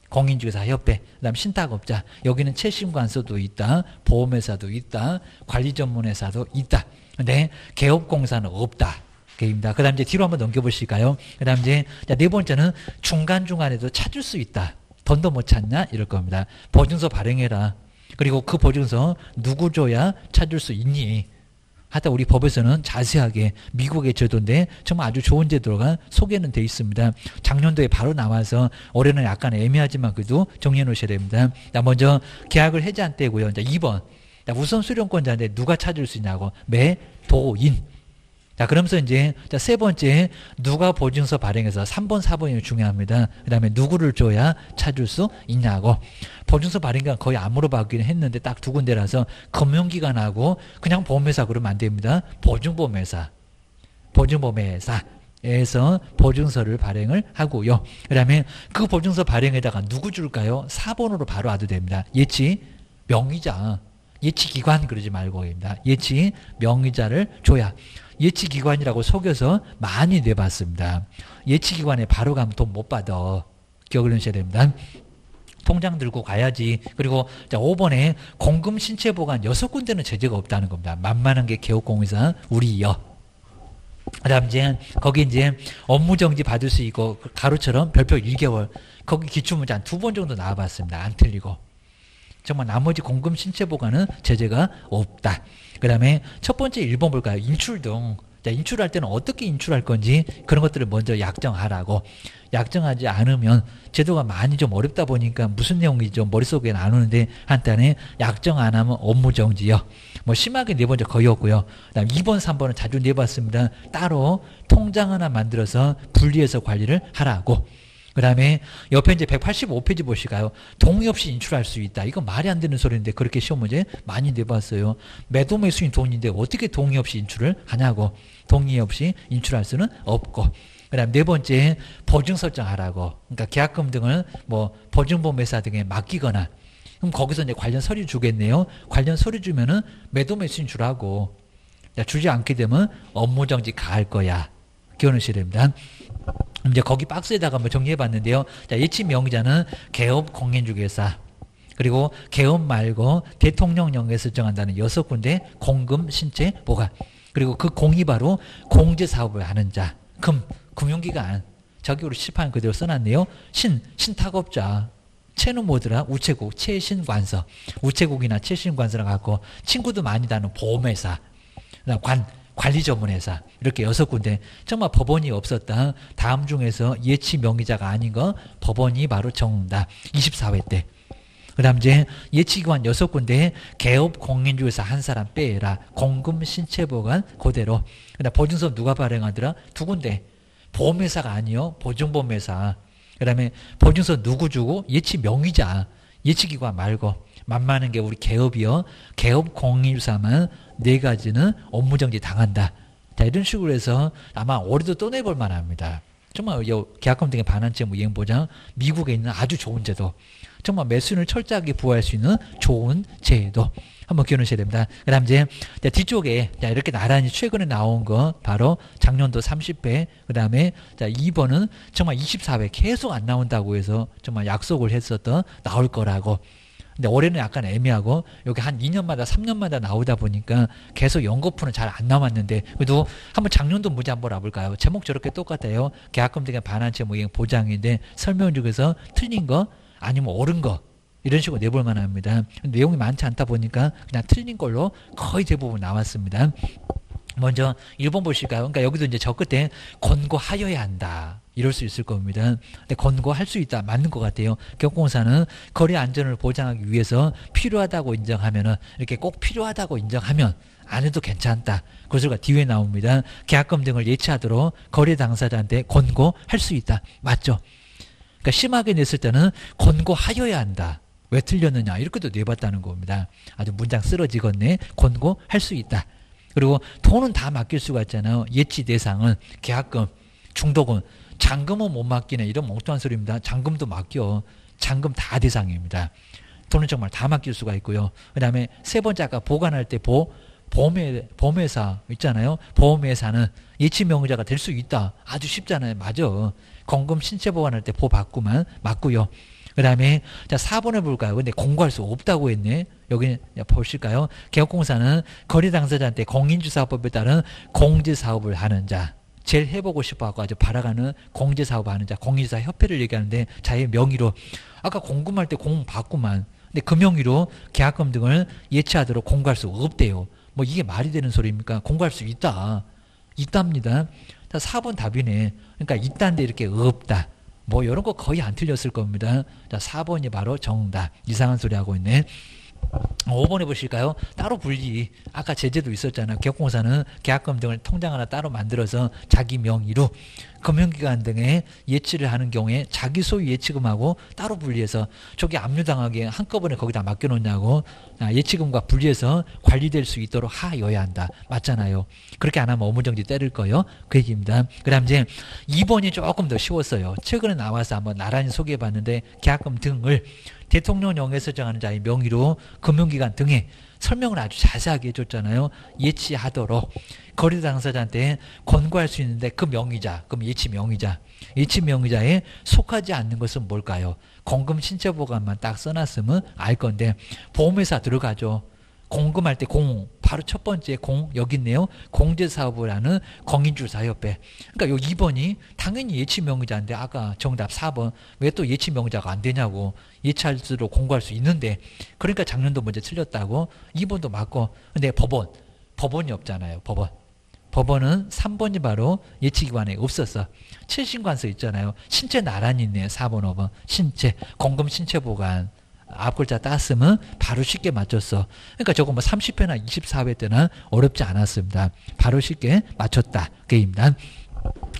공인주사 협회, 그다음 신탁업자, 여기는 채심관서도 있다, 보험회사도 있다, 관리전문회사도 있다. 근데 개업공사는 없다. 게임입니다. 그 다음 이제 뒤로 한번 넘겨보실까요? 그 다음 이제 네 번째는 중간중간에도 찾을 수 있다. 돈도 못 찾냐? 이럴 겁니다. 보증서 발행해라. 그리고 그 보증서 누구 줘야 찾을 수 있니? 하다 우리 법에서는 자세하게 미국의 제도인데 정말 아주 좋은 제도가 소개는 돼 있습니다. 작년도에 바로 나와서 올해는 약간 애매하지만 그래도 정리해 놓으셔야 됩니다. 먼저 계약을 해지한 때고요. 이제 2번 우선 수령권자인데 누가 찾을 수 있냐고 매도인 자, 그러면서 이제 세 번째 누가 보증서 발행해서 3번, 4번이 중요합니다. 그 다음에 누구를 줘야 찾을 수 있냐고. 보증서 발행가 거의 안 물어봤기는 했는데 딱 두 군데라서 금융기관하고 그냥 보험회사 그러면 안 됩니다. 보증보험회사. 보증보험회사. 에서 보증서를 발행을 하고요. 그 다음에 그 보증서 발행에다가 누구 줄까요? 4번으로 바로 와도 됩니다. 예치 명의자. 예치 기관 그러지 말고입니다. 예치 명의자를 줘야. 예치기관이라고 속여서 많이 내봤습니다. 예치기관에 바로 가면 돈 못 받아. 기억을 하셔야 됩니다. 통장 들고 가야지. 그리고 자 5번에 공금 신체 보관 여섯 군데는 제재가 없다는 겁니다. 만만한 게 개업공사 우리요. 그다음 이제 거기 이제 업무 정지 받을 수 있고 가로처럼 별표 1개월 거기 기출 문제 한 두 번 정도 나와봤습니다. 안 틀리고 정말 나머지 공금 신체 보관은 제재가 없다. 그 다음에 첫 번째 1번 볼까요? 인출 등 자, 인출할 때는 어떻게 인출할 건지 그런 것들을 먼저 약정하라고 약정하지 않으면 제도가 많이 좀 어렵다 보니까 무슨 내용이 좀 머릿속에 안 오는데 한단에 약정 안 하면 업무 정지요. 뭐 심하게 내본 적 거의 없고요. 그다음 2번, 3번은 자주 내봤습니다. 따로 통장 하나 만들어서 분리해서 관리를 하라고. 그 다음에 옆에 이제 185페이지 보실까요? 동의 없이 인출할 수 있다. 이거 말이 안 되는 소리인데 그렇게 시험 문제 많이 내봤어요. 매도 매 수인 돈인데 어떻게 동의 없이 인출을 하냐고. 동의 없이 인출할 수는 없고. 그 다음 네 번째 보증 설정하라고. 그러니까 계약금 등을 뭐 보증보험 회사 등에 맡기거나 그럼 거기서 이제 관련 서류 주겠네요. 관련 서류 주면은 매도 매 수인 주라고. 주지 않게 되면 업무 정지 가할 거야. 기원하셔야 됩니다. 이제 거기 박스에다가 한번 정리해 봤는데요. 자, 예치 명의자는 개업 공인중개사 그리고 개업 말고 대통령령에 설정한다는 여섯 군데 공금 신체 보관 그리고 그 공이 바로 공제 사업을 하는 자 금 금융기관 우리 칠판 그대로 써놨네요. 신 신탁업자 채는 뭐더라? 우체국, 최신관서. 우체국이나 최신관서라 갖고 친구도 많이 다는 보험회사. 관, 관리 전문 회사 이렇게 여섯 군데 정말 법원이 없었다. 다음 중에서 예치 명의자가 아닌 거 법원이 바로 정답 24회 때. 그다음 이제 예치기관 여섯 군데 개업 공인중개사 한 사람 빼라 공금 신체 보관 그대로. 그다음 보증서 누가 발행하더라? 두 군데. 보험회사가 아니요 보증보험회사. 그다음에 보증서 누구 주고 예치 명의자 예치기관 말고 만만한 게 우리 개업이요. 개업 공인중개사만 네 가지는 업무정지 당한다. 자, 이런 식으로 해서 아마 올해도 또 내볼 만합니다. 정말 요 계약금 등의 반환채무 이행보장 미국에 있는 아주 좋은 제도. 정말 매수인을 철저하게 부여할 수 있는 좋은 제도. 한번 기억하셔야 됩니다. 그 다음 이제 뒤쪽에 이렇게 나란히 최근에 나온 거 바로 작년도 30배 그 다음에 자 2번은 정말 24회 계속 안 나온다고 해서 정말 약속을 했었던 나올 거라고 근데 올해는 약간 애매하고 여기 한 2년마다 3년마다 나오다 보니까 계속 연거푸는 잘 안 남았는데 그래도 한번 작년도 문제 한번 와볼까요? 제목 저렇게 똑같아요. 계약금 등의 반환채 뭐 이게 보장인데 설명 중에서 틀린 거 아니면 옳은 거 이런 식으로 내볼 만합니다. 내용이 많지 않다 보니까 그냥 틀린 걸로 거의 대부분 나왔습니다. 먼저 1번 보실까요? 그러니까 여기도 이제 저 끝에 권고하여야 한다. 이럴 수 있을 겁니다. 근데 권고할 수 있다. 맞는 것 같아요. 경공사는 거래 안전을 보장하기 위해서 필요하다고 인정하면은 이렇게 꼭 필요하다고 인정하면 안 해도 괜찮다. 그 소리가 뒤에 나옵니다. 계약금 등을 예치하도록 거래 당사자한테 권고할 수 있다. 맞죠? 그러니까 심하게 냈을 때는 권고하여야 한다. 왜 틀렸느냐 이렇게도 내봤다는 겁니다. 아주 문장 쓰러지겠네. 권고할 수 있다. 그리고 돈은 다 맡길 수가 있잖아요. 예치 대상은 계약금, 중도금, 잔금은 못 맡기네. 이런 멍뚱한 소리입니다. 잔금도 맡겨. 잔금 다 대상입니다. 돈은 정말 다 맡길 수가 있고요. 그 다음에 세 번째 아까 보관할 때 보, 보험회, 보험회사 있잖아요. 보험회사는 예치명의자가 될 수 있다. 아주 쉽잖아요. 맞아. 공금 신체 보관할 때 보 받고만 맞고요. 그 다음에 자 4번을 볼까요? 근데 공고할 수 없다고 했네. 여기 보실까요? 개업공사는 거래 당사자한테 공인주사법에 따른 공제사업을 하는 자. 제일 해보고 싶어하고 아주 바라가는 공제사업 하는 자, 공인사 협회를 얘기하는데 자의 명의로 아까 공금할 때공 받구만. 근데 그 명의로 계약금 등을 예치하도록 공고할 수 없대요. 뭐 이게 말이 되는 소리입니까? 공고할 수 있다. 있답니다. 자, 4번 답이네. 그러니까 있다는데 이렇게 없다. 뭐 이런 거 거의 안 틀렸을 겁니다. 자, 4번이 바로 정답. 이상한 소리 하고 있네. 5번에 보실까요? 따로 분리. 아까 제재도 있었잖아요. 기업공사는 계약금 등을 통장 하나 따로 만들어서 자기 명의로 금융기관 등에 예치를 하는 경우에 자기 소유 예치금하고 따로 분리해서 저기 압류당하게 한꺼번에 거기다 맡겨놓냐고 아, 예치금과 분리해서 관리될 수 있도록 하여야 한다. 맞잖아요. 그렇게 안 하면 업무정지 때릴 거예요. 그 얘기입니다. 그 다음 이제 2번이 조금 더 쉬웠어요. 최근에 나와서 한번 나란히 소개해봤는데 계약금 등을 대통령령에서 정하는 자의 명의로 금융기관 등에 설명을 아주 자세하게 해줬잖아요. 예치하도록 거래 당사자한테 권고할 수 있는데 그 명의자, 그럼 예치 명의자, 예치 명의자에 속하지 않는 것은 뭘까요? 공금 신체 보관만 딱 써놨으면 알 건데 보험회사 들어가죠. 공금할 때 공, 바로 첫 번째 공, 여기 있네요. 공제사업을 하는 공인주사협회. 그러니까 요 2번이 당연히 예치명의자인데 아까 정답 4번 왜 또 예치명의자가 안 되냐고 예찰수로 공고할 수 있는데 그러니까 작년도 문제 틀렸다고 2번도 맞고 근데 법원, 법원이 없잖아요. 법원. 법원은 3번이 바로 예치기관에 없었어. 7신관서 있잖아요. 신체 나란히 있네요. 4번, 5번. 신체, 공금 신체 보관. 앞 글자 땄으면 바로 쉽게 맞췄어. 그러니까 저거 뭐 30회나 24회 때는 어렵지 않았습니다. 바로 쉽게 맞췄다. 그입니다.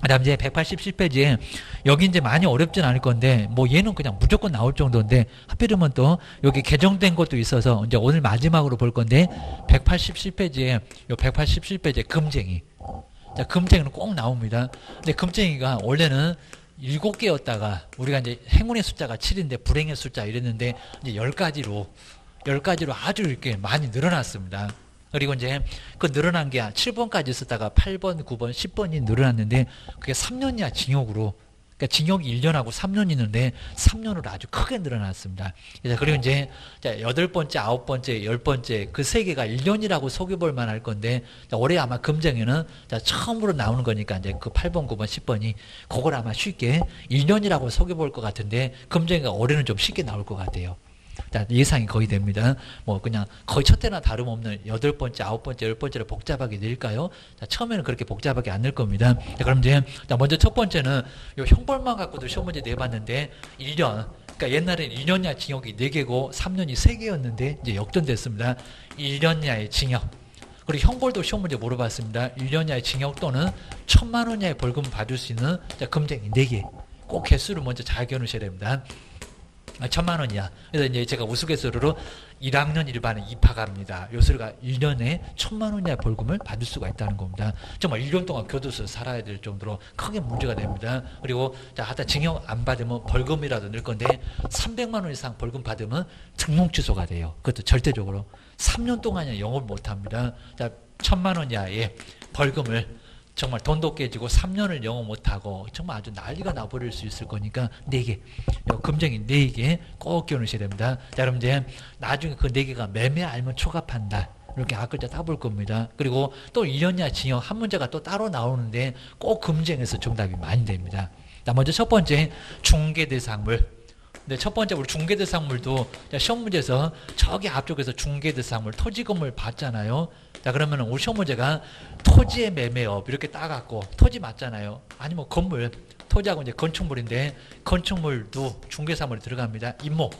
그다음 이제 187페이지에 여기 이제 많이 어렵진 않을 건데 뭐 얘는 그냥 무조건 나올 정도인데 하필이면 또 여기 개정된 것도 있어서 이제 오늘 마지막으로 볼 건데 187페이지에 요 187페이지에 금쟁이 자 금쟁이는 꼭 나옵니다. 근데 금쟁이가 원래는 일곱 개였다가 우리가 이제 행운의 숫자가 7인데 불행의 숫자 이랬는데 이제 10가지로 10가지로 아주 이렇게 많이 늘어났습니다. 그리고 이제 그 늘어난 게 7번까지 있었다가 8번, 9번, 10번이 늘어났는데 그게 3년이야 징역으로 그러니까 징역이 1년하고 3년 있는데 3년으로 아주 크게 늘어났습니다. 그리고 이제 여덟 번째, 아홉 번째, 열 번째 그 세 개가 1년이라고 속여볼 만할 건데 올해 아마 금정에는 처음으로 나오는 거니까 이제 그 8번, 9번, 10번이 그걸 아마 쉽게 1년이라고 속여볼 것 같은데 금정이가 올해는 좀 쉽게 나올 것 같아요. 예상이 거의 됩니다. 뭐 그냥 거의 첫 해나 다름없는 여덟 번째, 아홉 번째, 열 번째를 복잡하게 낼까요? 자, 처음에는 그렇게 복잡하게 안낼 겁니다. 자, 그럼 이제 자, 먼저 첫 번째는 요 형벌만 갖고도 시험 문제 내봤는데 1년 그러니까 옛날엔 1년이야 징역이 4개고 3년이 3개였는데 이제 역전됐습니다. 1년이하의 징역. 그리고 형벌도 시험 문제 물어봤습니다. 1년 이하의 징역 또는 천만 원 이하의 벌금 받을 수 있는 자, 금쟁이 4개. 꼭 개수를 먼저 잘 겨누셔야 됩니다. 아, 천만 원이야. 그래서 이제 제가 우스갯소리로 1학년 일반에 입학합니다. 요소리가 1년에 천만 원이야 벌금을 받을 수가 있다는 겁니다. 정말 1년 동안 교도소 살아야 될 정도로 크게 문제가 됩니다. 그리고 자, 하다 징역 안 받으면 벌금이라도 낼 건데 300만 원 이상 벌금 받으면 등록 취소가 돼요. 그것도 절대적으로 3년 동안이야 영업을 못 합니다. 자, 천만 원 이하의 벌금을 정말 돈도 깨지고 3년을 영어 못하고 정말 아주 난리가 나버릴 수 있을 거니까 4개. 금정이 4개 꼭 끼워놓으셔야 됩니다. 자, 그럼 이제 나중에 그 4개가 매매 알면 초과판다. 이렇게 앞글자 따볼 겁니다. 그리고 또 1년이야 징역 한 문제가 또 따로 나오는데 꼭 금쟁에서 정답이 많이 됩니다. 자, 먼저 첫 번째 중개대상물. 근데 첫 번째 우리 중개대상물도 시험 문제에서 저기 앞쪽에서 중개대상물 토지 건물 봤잖아요. 자 그러면 우리 시험 문제가 토지의 매매업 이렇게 따갖고 토지 맞잖아요. 아니면 뭐 건물 토지하고 이제 건축물인데 건축물도 중개사물이 들어갑니다. 임모.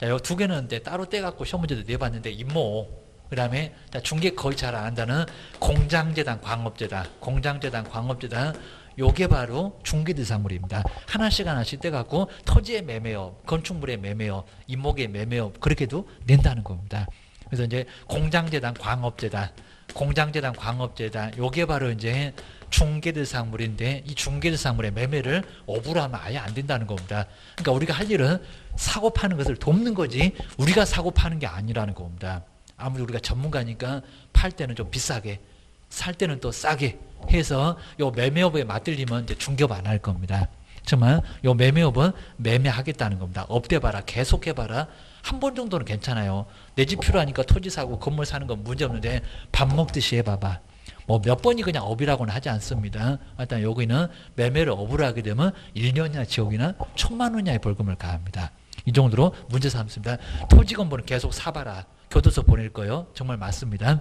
자, 요 두 개는 이제 따로 떼갖고 시험 문제도 내봤는데 임모. 그 다음에 중개 거의 잘 안 한다는 공장재단, 광업재단, 공장재단, 광업재단 요게 바로 중개대상물입니다. 하나씩 하나씩 떼갖고 토지의 매매업, 건축물의 매매업, 임목의 매매업 그렇게도 낸다는 겁니다. 그래서 이제 공장재단, 광업재단, 공장재단, 광업재단 요게 바로 이제 중개대상물인데 이 중개대상물의 매매를 억울하면 아예 안 된다는 겁니다. 그러니까 우리가 할 일은 사고 파는 것을 돕는 거지 우리가 사고 파는 게 아니라는 겁니다. 아무리 우리가 전문가니까 팔 때는 좀 비싸게 살 때는 또 싸게 해서 요 매매업에 맛들리면 이제 중개업 안 할 겁니다. 정말 요 매매업은 매매하겠다는 겁니다. 업돼봐라 계속 해봐라 한 번 정도는 괜찮아요. 내 집 필요하니까 토지 사고 건물 사는 건 문제 없는데 밥 먹듯이 해봐봐. 뭐 몇 번이 그냥 업이라고는 하지 않습니다. 일단 여기는 매매를 업으로 하게 되면 1년 이하 징역이나 천만 원 이하의 벌금을 가합니다. 이 정도로 문제 삼습니다. 토지 건물은 계속 사봐라. 교도소 보낼 거요. 정말 맞습니다.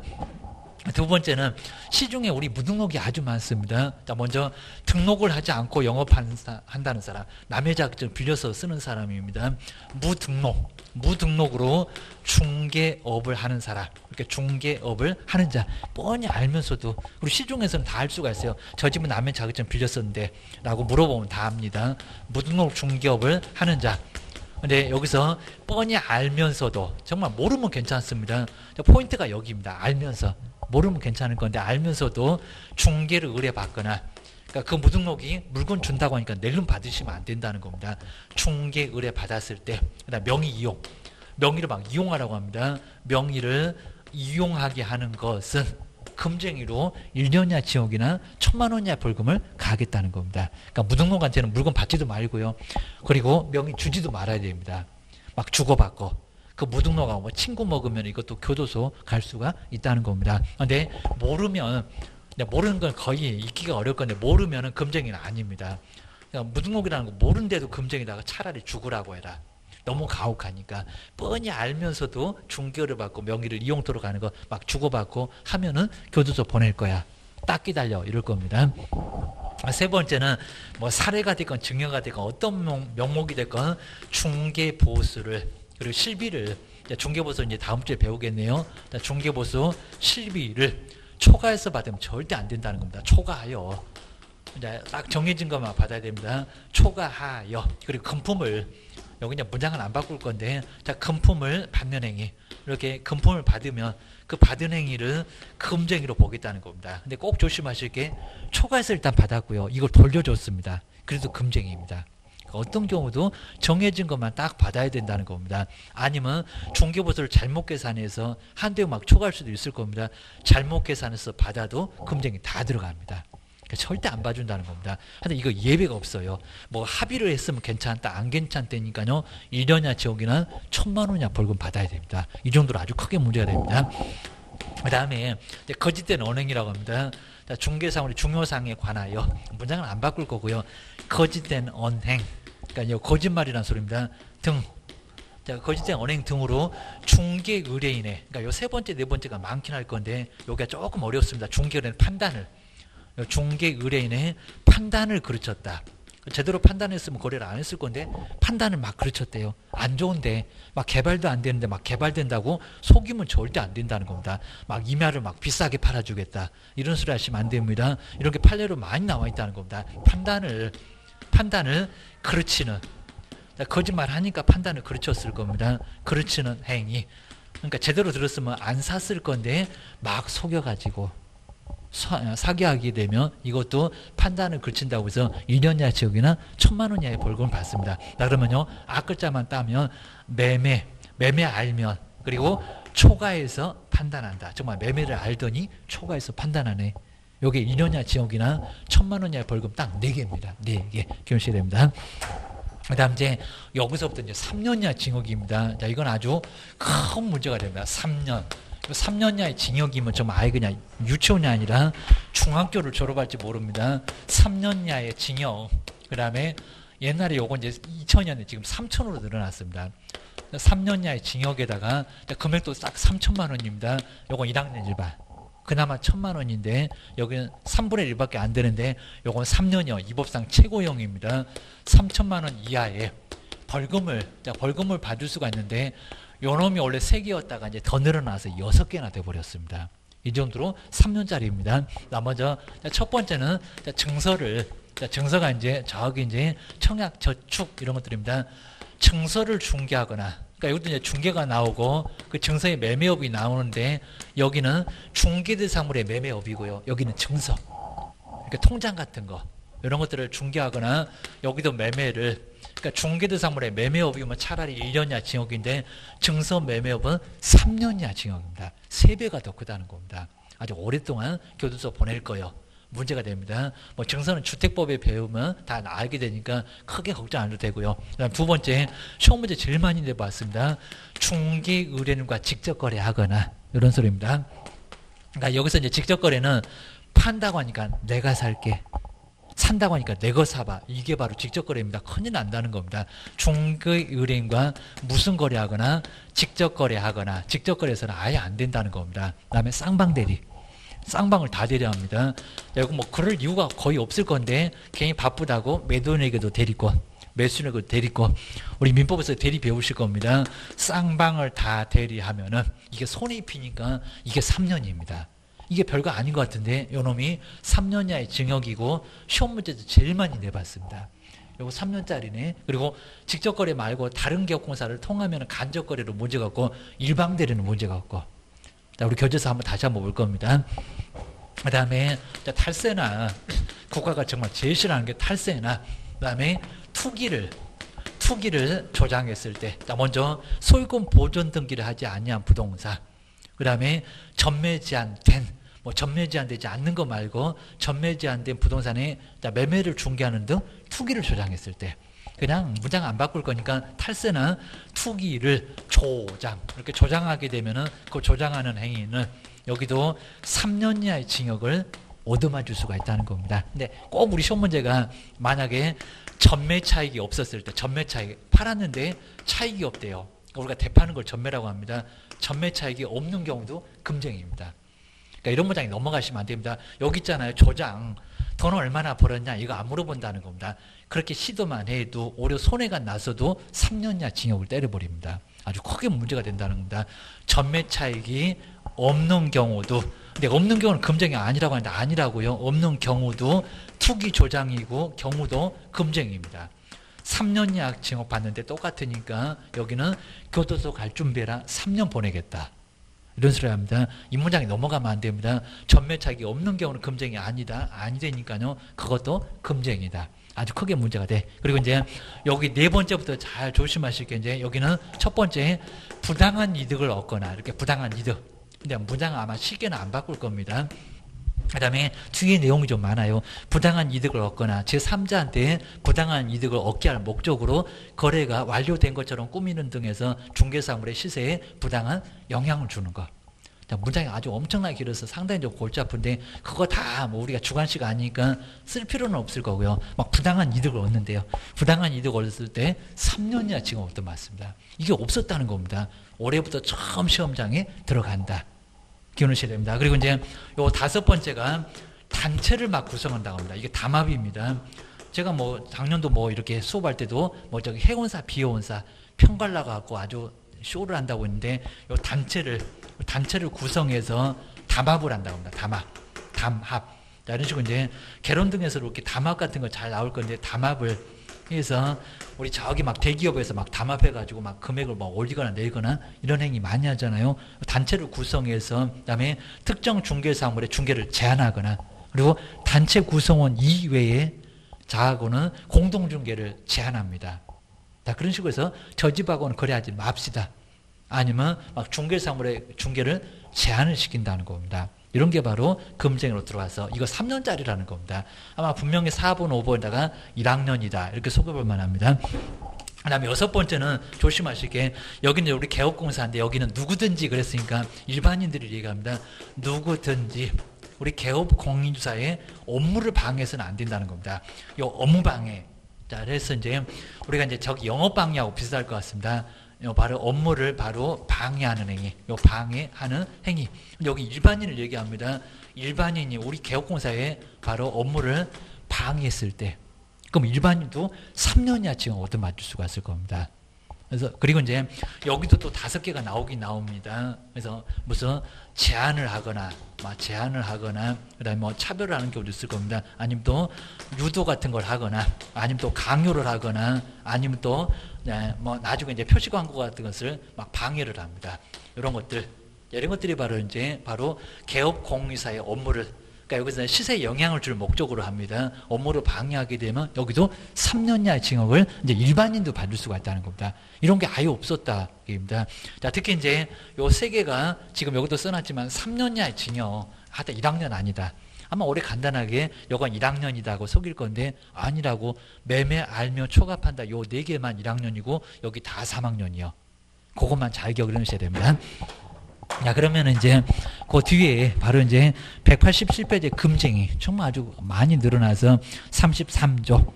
두 번째는 시중에 우리 무등록이 아주 많습니다. 자, 먼저 등록을 하지 않고 영업한다는 사람, 남의 자격증 빌려서 쓰는 사람입니다. 무등록, 무등록으로 중개업을 하는 사람, 이렇게 중개업을 하는 자, 뻔히 알면서도 우리 시중에서는 다 알 수가 있어요. 저 집은 남의 자격증 빌렸었는데 라고 물어보면 다 압니다. 무등록 중개업을 하는 자. 근데 여기서 뻔히 알면서도 정말 모르면 괜찮습니다. 포인트가 여기입니다. 알면서. 모르면 괜찮을 건데 알면서도 중개를 의뢰받거나 그러니까 그 무등록이 물건 준다고 하니까 낼름 받으시면 안 된다는 겁니다. 중개 의뢰 받았을 때, 그다음 명의 이용, 명의를 막 이용하라고 합니다. 명의를 이용하게 하는 것은 금쟁이로 1년 이하 지옥이나 천만 원 이하 벌금을 가하겠다는 겁니다. 그러니까 무등록한테는 물건 받지도 말고요. 그리고 명의 주지도 말아야 됩니다. 막 주고받고 그 무등록하고 뭐 친구 먹으면 이것도 교도소 갈 수가 있다는 겁니다. 근데 모르면 모르는 건 거의 있기가 어려울 건데 모르면은 금쟁이는 아닙니다. 그러니까 무등록이라는 거 모른데도 금쟁이다가 차라리 죽으라고 해라. 너무 가혹하니까 뻔히 알면서도 중개를 받고 명의를 이용토로 가는 거 막 주고받고 하면은 교도소 보낼 거야. 딱 기다려 이럴 겁니다. 세 번째는 뭐 사례가 됐건 증여가 됐건 어떤 명 목이 됐건 중개 보수를 그리고 실비를 중개 보수 이제 다음 주에 배우겠네요. 중개 보수 실비를 초과해서 받으면 절대 안 된다는 겁니다. 초과하여 이제 딱 정해진 것만 받아야 됩니다. 초과하여 그리고 금품을 여기 이제 문장은 안 바꿀 건데 자 금품을 받는 행위 이렇게 금품을 받으면 그 받은 행위를 금쟁이로 보겠다는 겁니다. 근데 꼭 조심하실 게 초과해서 일단 받았고요. 이걸 돌려줬습니다. 그래도 금쟁이입니다. 어떤 경우도 정해진 것만 딱 받아야 된다는 겁니다. 아니면 중개보수를 잘못 계산해서 한 대 막 초과할 수도 있을 겁니다. 잘못 계산해서 받아도 금쟁이 다 들어갑니다. 그러니까 절대 안 봐준다는 겁니다. 근데 이거 예배가 없어요. 뭐 합의를 했으면 괜찮다, 안 괜찮다니까요. 1년이나 지옥이나 천만 원이나 벌금 받아야 됩니다. 이 정도로 아주 크게 문제가 됩니다. 그 다음에 거짓된 언행이라고 합니다. 중개사물의 중요상에 관하여 문장은 안 바꿀 거고요. 거짓된 언행, 그러니까 거짓말이라는 소리입니다. 등 자, 거짓된 언행 등으로 중개 의뢰인의 그러니까 요 세 번째 네 번째가 많긴 할 건데 여기가 조금 어렵습니다. 중개 의뢰인 판단을 중개 의뢰인의 판단을 그르쳤다. 제대로 판단했으면 거래를 안 했을 건데 판단을 막 그르쳤대요. 안 좋은데 막 개발도 안 되는데 막 개발된다고 속이면 절대 안 된다는 겁니다. 막 임야를 막 비싸게 팔아주겠다 이런 소리 하시면 안 됩니다. 이렇게 판례로 많이 나와 있다는 겁니다. 판단을 판단을 그르치는 거짓말 하니까 판단을 그르쳤을 겁니다. 그르치는 행위. 그러니까 제대로 들었으면 안 샀을 건데 막 속여가지고 사, 기하게 되면 이것도 판단을 그친다고 해서 2년 이하 지역이나 천만 원 이하의 벌금을 받습니다. 그러면요, 앞글자만 따면 매매, 매매 알면, 그리고 초과해서 판단한다. 정말 매매를 알더니 초과해서 판단하네. 요게 2년 이하 지역이나 천만 원 이하의 벌금 딱 4개입니다. 4개. 기억하셔야 됩니다. 그 다음 이제 여기서부터 이제 3년 이하 징역입니다. 자, 이건 아주 큰 문제가 됩니다. 3년. 3년 이하의 징역이면 좀 아예 그냥 유치원이 아니라 중학교를 졸업할지 모릅니다. 3년 이하의 징역. 그 다음에 옛날에 요건 이제 2000년에 지금 3천으로 늘어났습니다. 3년 이하의 징역에다가 금액도 딱 3천만 원입니다. 요건 1학년 일반. 그나마 천만 원인데 여기는 3분의 1밖에 안 되는데 요건 3년이요. 이법상 최고형입니다. 3천만 원 이하의 벌금을 벌금을 받을 수가 있는데 요 놈이 원래 3개였다가 이제 더 늘어나서 6개나 돼 버렸습니다. 이 정도로 3년짜리입니다. 나머지 첫 번째는 증서를 증서가 이제 저기 이제 청약 저축 이런 것들입니다. 증서를 중개하거나 그러니까 여기도 이제 중개가 나오고 그 증서의 매매업이 나오는데 여기는 중개대상물의 매매업이고요. 여기는 증서. 그러니까 통장 같은 거 이런 것들을 중개하거나 여기도 매매를 그러니까 중개대상물의 매매업이면 차라리 1년이야 징역인데 증서 매매업은 3년이야 징역입니다. 3배가 더 크다는 겁니다. 아주 오랫동안 교도소 보낼 거예요. 문제가 됩니다. 뭐 증서는 주택법에 배우면 다 알게 되니까 크게 걱정 안 해도 되고요. 그다음 두 번째 시험 문제 제일 많이 내봤습니다. 중개 의뢰인과 직접 거래하거나 이런 소리입니다. 그러니까 여기서 이제 직접 거래는 판다고 하니까 내가 살게. 산다고 하니까 내 거 사봐. 이게 바로 직접 거래입니다. 큰일 난다는 겁니다. 중개 의뢰인과 무슨 거래하거나 직접 거래하거나 직접 거래에서는 아예 안 된다는 겁니다. 그 다음에 쌍방 대리. 쌍방을 다 대리합니다. 여기 뭐 그럴 이유가 거의 없을 건데 괜히 바쁘다고 매도인에게도 대리권, 매수인에게도 대리권. 우리 민법에서 대리 배우실 겁니다. 쌍방을 다 대리하면은 이게 손해입히니까 이게 3년입니다. 이게 별거 아닌 것 같은데 요놈이 3년 이하의 징역이고 시험 문제도 제일 많이 내봤습니다. 요거 3년짜리네. 그리고 직접 거래 말고 다른 기업공사를 통하면 간접 거래로 문제가 없고 일방 대리는 문제가 없고 자, 우리 교재서 한번 다시 한번 볼 겁니다. 그 다음에 탈세나 국가가 정말 제일 싫어하는 게 탈세나 그 다음에 투기를 투기를 조장했을 때 먼저 소유권 보존 등기를 하지 아니한 부동산 그 다음에 전매 제한된 뭐 전매 제한되지 않는 거 말고 전매 제한된 부동산에 매매를 중개하는 등 투기를 조장했을 때 그냥 문장 안 바꿀 거니까 탈세는 투기를 조장 이렇게 조장하게 되면은 그 조장하는 행위는 여기도 3년 이하의 징역을 얻어맞을 수가 있다는 겁니다. 근데 꼭 우리 시험 문제가 만약에 전매 차익이 없었을 때 전매 차익 팔았는데 차익이 없대요. 우리가 대파는 걸 전매라고 합니다. 전매 차익이 없는 경우도 금쟁입니다. 그러니까 이런 문장이 넘어가시면 안 됩니다. 여기 있잖아요. 조장. 돈 얼마나 벌었냐 이거 안 물어본다는 겁니다. 그렇게 시도만 해도 오히려 손해가 나서도 3년이나 징역을 때려버립니다. 아주 크게 문제가 된다는 겁니다. 전매 차익이 없는 경우도 근데 없는 경우는 금쟁이 아니라고 하는데 아니라고요. 없는 경우도 투기 조장이고 경우도 금쟁입니다. 3년 이하 징역 받는데 똑같으니까 여기는 교도소 갈 준비해라. 3년 보내겠다. 이런 소리 합니다. 이 문장이 넘어가면 안 됩니다. 전매차익이 없는 경우는 금쟁이 아니다. 아니되니까요. 그것도 금쟁이다. 아주 크게 문제가 돼. 그리고 이제 여기 네 번째부터 잘 조심하실 게 이제 여기는 첫 번째 부당한 이득을 얻거나 이렇게 부당한 이득. 근데 문장 아마 쉽게는 안 바꿀 겁니다. 그 다음에 뒤에 내용이 좀 많아요. 부당한 이득을 얻거나 제3자한테 부당한 이득을 얻게 할 목적으로 거래가 완료된 것처럼 꾸미는 등에서 중개사물의 시세에 부당한 영향을 주는 것. 문장이 아주 엄청나게 길어서 상당히 좀 골치 아픈데 그거 다 뭐 우리가 주관식 아니니까 쓸 필요는 없을 거고요. 막 부당한 이득을 얻는데요. 부당한 이득을 얻었을 때 3년이나 지금 없던 맞습니다. 이게 없었다는 겁니다. 올해부터 처음 시험장에 들어간다. 기원하셔야 됩니다. 그리고 이제 요 다섯 번째가 단체를 막 구성한다고 합니다. 이게 담합입니다. 제가 뭐 작년도 뭐 이렇게 수업할 때도 뭐 저기 해운사 비해운사 편갈라 갖고 아주 쇼를 한다고 했는데 요 단체를 단체를 구성해서 담합을 한다고 합니다. 담합. 담합. 자, 이런 식으로 이제 개론 등에서 이렇게 담합 같은 거 잘 나올 건데 담합을 해서 우리 저기 막 대기업에서 막 담합해가지고 막 금액을 막 올리거나 내거나 이런 행위 많이 하잖아요. 단체를 구성해서 그다음에 특정 중개사물의 중개를 제한하거나 그리고 단체 구성원 이외에 자하고는 공동중개를 제한합니다. 자, 그런 식으로 해서 저 집하고는 거래하지 맙시다. 아니면 막 중개사물의 중개를 제한을 시킨다는 겁니다. 이런 게 바로 금쟁으로 들어와서 이거 3년짜리라는 겁니다. 아마 분명히 4번, 5번에다가 1학년이다. 이렇게 속여볼 만합니다. 그 다음에 여섯 번째는 조심하실 게 여기는 우리 개업공사인데 여기는 누구든지 그랬으니까 일반인들이 얘기합니다. 누구든지 우리 개업 공인주사의 업무를 방해해서는 안 된다는 겁니다. 이 업무 방해. 자, 그래서 이제 우리가 이제 저기 영업 방해하고 비슷할 것 같습니다. 바로 업무를 바로 방해하는 행위, 요 방해하는 행위. 여기 일반인을 얘기합니다. 일반인이 우리 개업공사에 바로 업무를 방해했을 때, 그럼 일반인도 3년 이하 지금 얻어 맞출 수가 있을 겁니다. 그래서 그리고 이제 여기도 또 다섯 개가 나오긴 나옵니다. 그래서 무슨 제한을 하거나, 막 제한을 하거나, 그다음에 뭐 차별을 하는 경우도 있을 겁니다. 아니면 또 유도 같은 걸 하거나, 아니면 또 강요를 하거나, 아니면 또 네, 뭐 나중에 이제 표시 광고 같은 것을 막 방해를 합니다. 이런 것들, 이런 것들이 바로 이제 바로 개업 공유사의 업무를 그러니까 여기서 시세에 영향을 줄 목적으로 합니다. 업무를 방해하게 되면 여기도 3년 이하의 징역을 이제 일반인도 받을 수가 있다는 겁니다. 이런 게 아예 없었다. 입니다. 자, 특히 이제 요 세 개가 지금 여기도 써놨지만 3년 이하의 징역, 하다 1학년 아니다. 아마 올해 간단하게 여건 1학년이다고 속일 건데 아니라고 매매 알며 초과한다. 요 네 개만 1학년이고 여기 다 3학년이요. 그것만 잘 기억을 해놓으셔야 됩니다. 자, 그러면 이제 그 뒤에 바로 이제 187페이지 금쟁이 정말 아주 많이 늘어나서 33조.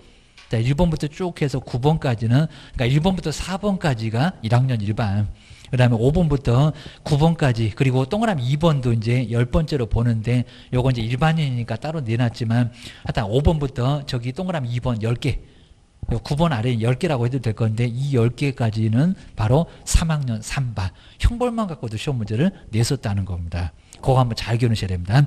자, 1번부터 쭉 해서 9번까지는 그러니까 1번부터 4번까지가 1학년 일반. 그 다음에 5번부터 9번까지, 그리고 동그라미 2번도 이제 10번째로 보는데, 요거 이제 일반인이니까 따로 내놨지만, 하여튼 5번부터 저기 동그라미 2번 10개, 9번 아래 10개라고 해도 될 건데 이 10개까지는 바로 3학년 3반 형벌만 갖고도 시험 문제를 냈었다는 겁니다. 그거 한번 잘 기억하셔야 됩니다.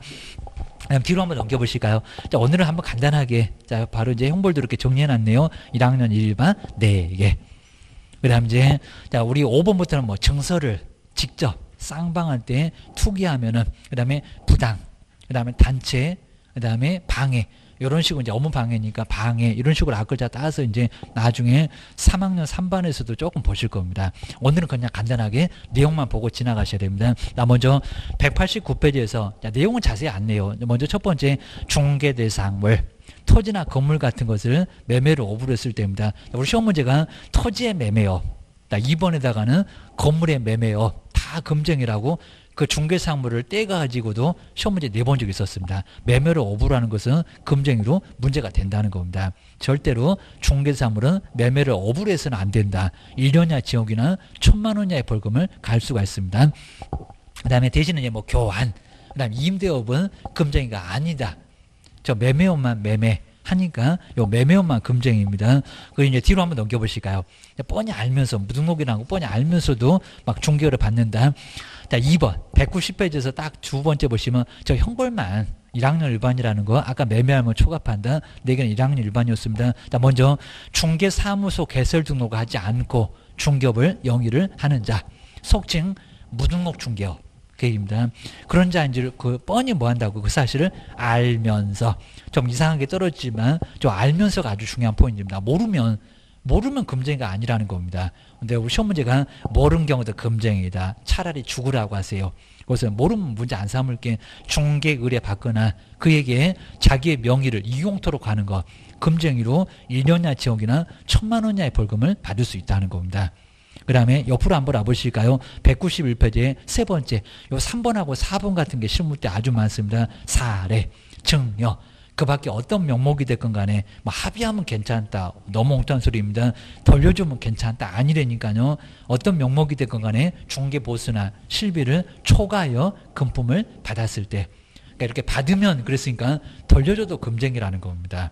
뒤로 한번 넘겨보실까요? 자, 오늘은 한번 간단하게 자 바로 이제 형벌도 이렇게 정리해놨네요. 1학년 1반 4개. 그 다음 이제 자 우리 5번부터는 뭐 증서를 직접 쌍방할 때 투기하면은 그 다음에 부당, 그 다음에 단체, 그 다음에 방해 이런 식으로 이제 업무 방해니까 방해 이런 식으로 앞글자 따서 이제 나중에 3학년 3반에서도 조금 보실 겁니다. 오늘은 그냥 간단하게 내용만 보고 지나가셔야 됩니다. 나 먼저 189페이지에서 내용은 자세히 안 내요. 먼저 첫 번째 중개 대상물 토지나 건물 같은 것을 매매로 했을 때입니다. 우리 시험 문제가 토지의 매매요. 2번에다가는 건물의 매매요. 다 금쟁이라고 그 중개상물을 떼가지고도 시험 문제 내본 적이 있었습니다. 매매로 오브라는 것은 금쟁이로 문제가 된다는 겁니다. 절대로 중개상물은 매매를 오브로 해서는 안 된다. 1년이나 지옥이나 천만 원이하의 벌금을 갈 수가 있습니다. 그 다음에 대신에 뭐 교환, 그 다음에 임대업은 금쟁이가 아니다. 저 매매업만 매매. 하니까 요 매매업만 금쟁입니다. 그 이제 뒤로 한번 넘겨보실까요? 뻔히 알면서 무등록이라고 뻔히 알면서도 막 중개를 받는다. 자, 2번 190페이지에서 딱 두 번째 보시면 저 형벌만 1학년 일반이라는 거 아까 매매하면 초과판다. 네 개는 1학년 일반이었습니다. 자, 먼저 중개 사무소 개설 등록을 하지 않고 중개업을 영위를 하는 자. 속칭 무등록 중개업. 계획입니다. 그런 자인지를 그 뻔히 뭐 한다고 그 사실을 알면서 좀 이상하게 떨어지만 좀 알면서가 아주 중요한 포인트입니다. 모르면 모르면 금쟁이가 아니라는 겁니다. 근데 우리 시험 문제가 모르는 경우도 금쟁이다. 차라리 죽으라고 하세요. 그래서 모르면 문제 안 삼을 게 중개 의뢰 받거나 그에게 자기의 명의를 이용토록 하는 것 금쟁이로 1년이나 지옥이나 천만 원이나의 벌금을 받을 수 있다는 겁니다. 그 다음에 옆으로 한번 와보실까요? 191페이지에 세 번째, 요 3번하고 4번 같은 게 실무 때 아주 많습니다. 사례, 증여, 그 밖에 어떤 명목이 됐건 간에 뭐 합의하면 괜찮다. 너무 엉뚱한 소리입니다. 돌려주면 괜찮다. 아니라니까요. 어떤 명목이 됐건 간에 중개 보수나 실비를 초과하여 금품을 받았을 때 그러니까 이렇게 받으면 그랬으니까 돌려줘도 금쟁이라는 겁니다.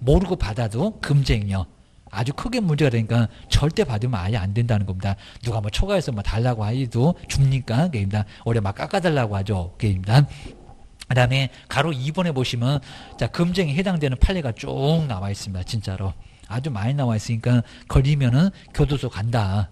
모르고 받아도 금쟁이요. 아주 크게 문제가 되니까 절대 받으면 아예 안 된다는 겁니다. 누가 뭐 초과해서 뭐 달라고 하기도 줍니까? 게임다. 오히려 막 깎아달라고 하죠. 게임다. 그 다음에 가로 2번에 보시면 자 금쟁에 해당되는 판례가 쭉 나와 있습니다. 진짜로. 아주 많이 나와 있으니까 걸리면은 교도소 간다.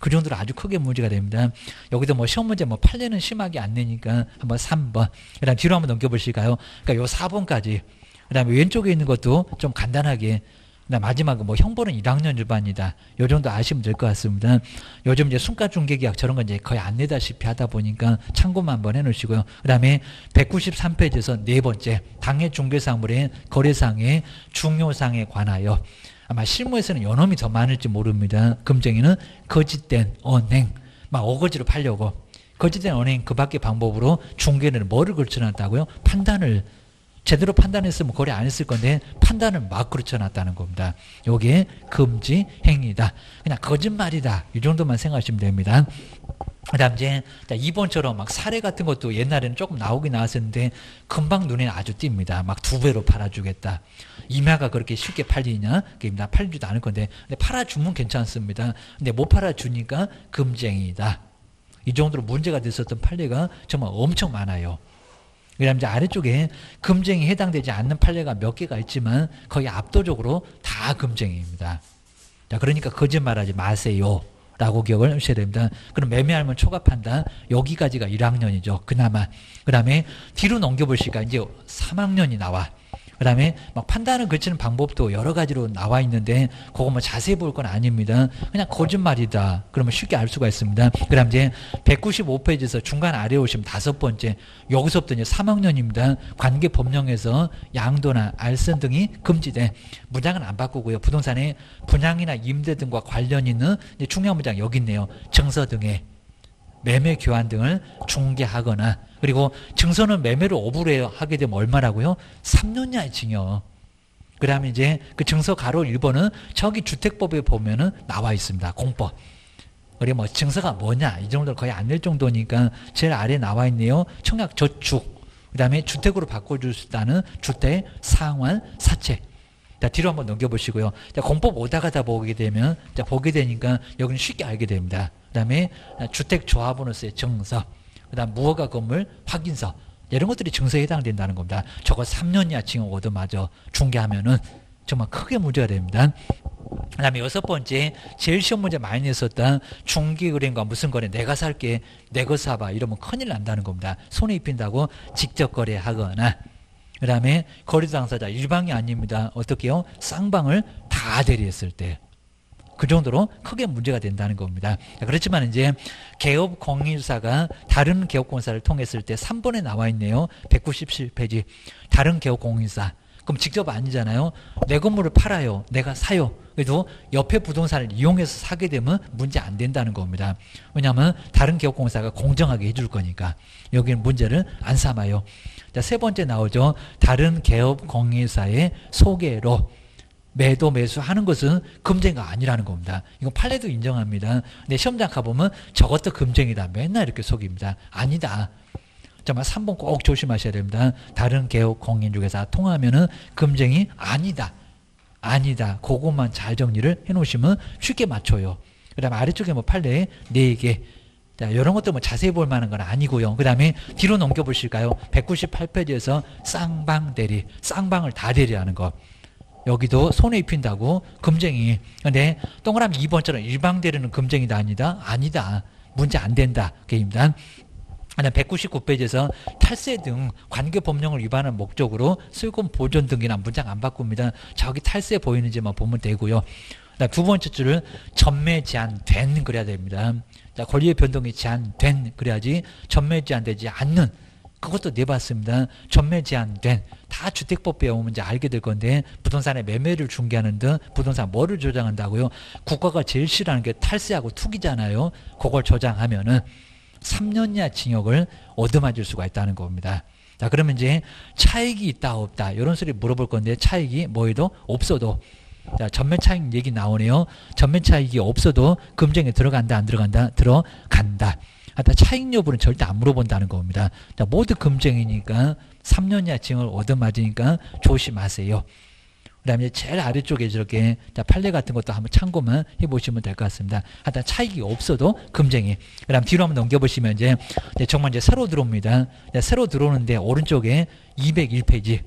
그 정도로 아주 크게 문제가 됩니다. 여기도 뭐 시험 문제 뭐 판례는 심하게 안 내니까 한번 3번. 그 다음 뒤로 한번 넘겨보실까요? 그러니까 요 4번까지. 그 다음에 왼쪽에 있는 것도 좀 간단하게 마지막은 뭐 형벌은 1학년 일반이다. 요 정도 아시면 될 것 같습니다. 요즘 이제 순가 중개 계약 저런 건 이제 거의 안 내다시피 하다 보니까 참고만 한번 해 놓으시고요. 그 다음에 193페이지에서 네 번째 당해 중개사물의 거래상의 중요상에 관하여 아마 실무에서는 연놈이 더 많을지 모릅니다. 금쟁이는 거짓된 언행, 막 어거지로 팔려고 거짓된 언행 그 밖의 방법으로 중개는 뭐를 걸쳐놨다고요? 판단을 제대로 판단했으면 거래 안 했을 건데 판단을 막 그르쳐놨다는 겁니다. 요게 금지 행위다. 그냥 거짓말이다. 이 정도만 생각하시면 됩니다. 그 다음 이제 2번처럼 막 사례 같은 것도 옛날에는 조금 나오긴 나왔었는데 금방 눈에 아주 띕니다. 막 두 배로 팔아주겠다. 임야가 그렇게 쉽게 팔리냐? 나 팔지도 않을 건데 근데 팔아주면 괜찮습니다. 근데 못 팔아주니까 금쟁이다. 이 정도로 문제가 됐었던 판례가 정말 엄청 많아요. 그다음 이제 아래쪽에 금쟁이 해당되지 않는 판례가 몇 개가 있지만 거의 압도적으로 다 금쟁이입니다. 자, 그러니까 거짓말하지 마세요. 라고 기억을 하셔야 됩니다. 그럼 매매하면 초과 판단 여기까지가 1학년이죠. 그나마. 그 다음에 뒤로 넘겨보시니까 이제 3학년이 나와. 그 다음에 막 판단을 그치는 방법도 여러 가지로 나와 있는데 그거 뭐 자세히 볼 건 아닙니다. 그냥 거짓말이다. 그러면 쉽게 알 수가 있습니다. 그 다음 이제 195페이지에서 중간 아래 오시면 다섯 번째 여기서부터 이제 3학년입니다. 관계 법령에서 양도나 알선 등이 금지돼 문장은 안 바꾸고요. 부동산의 분양이나 임대 등과 관련 있는 중요한 문장 여기 있네요. 정서 등의 매매 교환 등을 중개하거나 그리고 증서는 매매를 오브로 하게 되면 얼마라고요? 3년이야 징역. 그 다음에 이제 그 증서 가로 1번은 저기 주택법에 보면은 나와 있습니다. 공법. 우리 뭐 증서가 뭐냐 이 정도 거의 안낼 정도니까 제일 아래 나와 있네요. 청약 저축. 그 다음에 주택으로 바꿔줄 수 있다는 주택 상환 사채. 자, 뒤로 한번 넘겨보시고요. 자, 공법 오다가 다 보게 되면, 자, 보게 되니까 여기는 쉽게 알게 됩니다. 그 다음에 주택 조합원으로서의 증서, 그 다음 무허가 건물 확인서, 이런 것들이 증서에 해당된다는 겁니다. 저거 3년 이하 징역 얻어맞아 중개하면은 정말 크게 문제가 됩니다. 그 다음에 여섯 번째, 제일 시험 문제 많이 냈었던 중개의뢰인과 무슨 거래, 내가 살게, 내 거 사봐. 이러면 큰일 난다는 겁니다. 손에 입힌다고 직접 거래하거나, 그 다음에 거리 당사자 일방이 아닙니다. 어떻게요? 쌍방을 다 대리했을 때. 그 정도로 크게 문제가 된다는 겁니다. 그렇지만 이제 개업 공인사가 다른 개업 공사를 통했을 때 3번에 나와 있네요. 197페이지. 다른 개업 공인사. 그럼 직접 아니잖아요. 내 건물을 팔아요. 내가 사요. 그래도 옆에 부동산을 이용해서 사게 되면 문제 안 된다는 겁니다. 왜냐하면 다른 개업공사가 공정하게 해줄 거니까 여기는 문제를 안 삼아요. 자, 세 번째 나오죠. 다른 개업 공인사의 소개로 매도 매수하는 것은 금쟁이가 아니라는 겁니다. 이건 판례도 인정합니다. 근데 시험장 가보면 저것도 금쟁이다. 맨날 이렇게 속입니다. 아니다. 정말 3번 꼭 조심하셔야 됩니다. 다른 개업 공인 중에서 통하면은 금쟁이 아니다. 아니다. 그것만 잘 정리를 해 놓으시면 쉽게 맞춰요. 그 다음에 아래쪽에 뭐 판례 4개. 자, 이런 것도 뭐 자세히 볼 만한 건 아니고요. 그 다음에 뒤로 넘겨보실까요? 198페이지에서 쌍방 대리, 쌍방을 다 대리하는 거. 여기도 손에 입힌다고 금쟁이. 근데 동그라미 2번처럼 일방대리는 금쟁이다 아니다? 아니다. 문제 안 된다. 게임단. 199페이지에서 탈세 등 관계 법령을 위반한 목적으로 슬금 보존 등이나 문장 안 바꿉니다. 저기 탈세 보이는지만 보면 되고요. 두 번째 줄은 전매 제한된 그래야 됩니다. 자, 권리의 변동이 제한된 그래야지 전매 제한되지 않는 그것도 내봤습니다. 전매 제한된 다 주택법 배우면 이제 알게 될 건데 부동산의 매매를 중개하는 등 부동산 뭐를 조장한다고요? 국가가 제일 싫어하는 게 탈세하고 투기잖아요. 그걸 조장하면은 3년 이하 징역을 얻어맞을 수가 있다는 겁니다. 자, 그러면 이제 차익이 있다 없다 이런 소리 물어볼 건데 차익이 뭐에도 없어도 자, 전매 차익 얘기 나오네요. 전매 차익이 없어도 금쟁에 들어간다 안 들어간다 들어간다. 하여튼 차익 여부는 절대 안 물어본다는 겁니다. 자, 모두 금쟁이니까 3년 이하 징역을 얻어맞으니까 조심하세요. 그 다음에 제일 아래쪽에 저렇게 판례 같은 것도 한번 참고만 해보시면 될 것 같습니다. 하여튼 차익이 없어도 금쟁이. 그 다음 뒤로 한번 넘겨보시면 이제 정말 이제 새로 들어옵니다. 새로 들어오는데 오른쪽에 201페이지.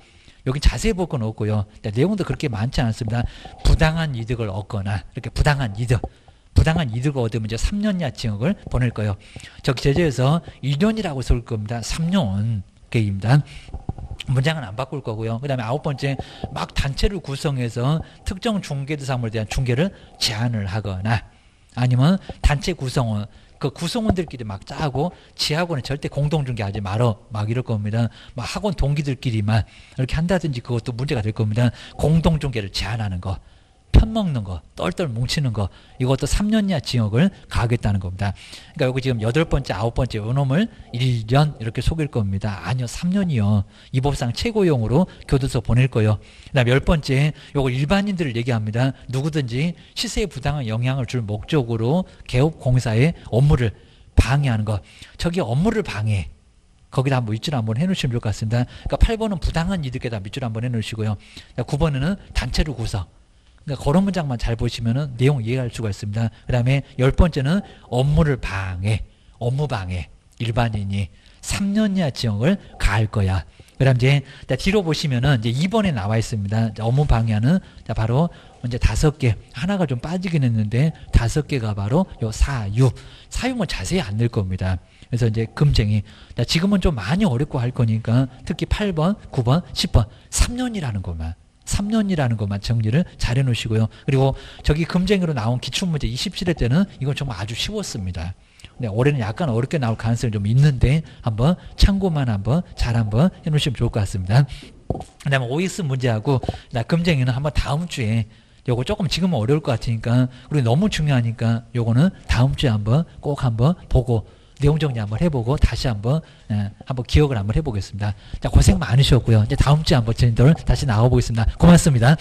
여기 자세히 볼 건 없고요. 내용도 그렇게 많지 않습니다. 부당한 이득을 얻거나 이렇게 부당한 이득. 부당한 이득을 얻으면 이제 3년 이하 징역을 보낼 거예요. 저기 제재에서 1년이라고 쓸 겁니다. 3년 게임입니다. 문장은 안 바꿀 거고요. 그 다음에 아홉 번째, 막 단체를 구성해서 특정 중개대상물에 대한 중개를 제한을 하거나 아니면 단체 구성원, 그 구성원들끼리 막 짜고 지하고는 절대 공동중개하지 말어 막 이럴 겁니다. 막 학원 동기들끼리만 이렇게 한다든지 그것도 문제가 될 겁니다. 공동중개를 제한하는 거. 편먹는 거, 똘똘 뭉치는 거, 이것도 3년 이하 징역을 가하겠다는 겁니다. 그러니까 여기 지금 여덟 번째, 아홉 번째 요놈을 1년 이렇게 속일 겁니다. 아니요, 3년이요. 이 법상 최고용으로 교도소 보낼 거요. 그다음 열 번째, 요거 일반인들을 얘기합니다. 누구든지 시세에 부당한 영향을 줄 목적으로 개업 공사의 업무를 방해하는 거. 저기 업무를 방해. 거기다 한번 밑줄 한번 해놓으시면 좋을 것 같습니다. 그러니까 8번은 부당한 이득에다 밑줄 한번 해놓으시고요. 9번은 단체로 구성. 그러니까 그런 문장만 잘 보시면은 내용 이해할 수가 있습니다. 그 다음에 열 번째는 업무를 방해, 업무 방해, 일반인이 3년 이하 지형을 가할 거야. 그 다음 이제 뒤로 보시면은 이제 2번에 나와 있습니다. 업무 방해하는 바로 이제 다섯 개 하나가 좀 빠지긴 했는데 다섯 개가 바로 요 사유 사유는 자세히 안 낼 겁니다. 그래서 이제 금쟁이 지금은 좀 많이 어렵고 할 거니까 특히 8번, 9번, 10번 3년이라는 것만 3년이라는 것만 정리를 잘 해놓으시고요. 그리고 저기 금쟁이로 나온 기출문제 27회 때는 이건 정말 아주 쉬웠습니다. 네, 올해는 약간 어렵게 나올 가능성이 좀 있는데 한번 참고만 한번 잘 한번 해놓으시면 좋을 것 같습니다. 그 다음에 OX 문제하고 나 금쟁이는 한번 다음 주에 요거 조금 지금은 어려울 것 같으니까 우리 너무 중요하니까 요거는 다음 주에 한번 꼭 한번 보고 내용 정리 한번 해보고 다시 한번 예, 한번 기억을 한번 해보겠습니다. 자 고생 많으셨고요. 이제 다음 주에 한번 저희들 다시 나와보겠습니다. 고맙습니다.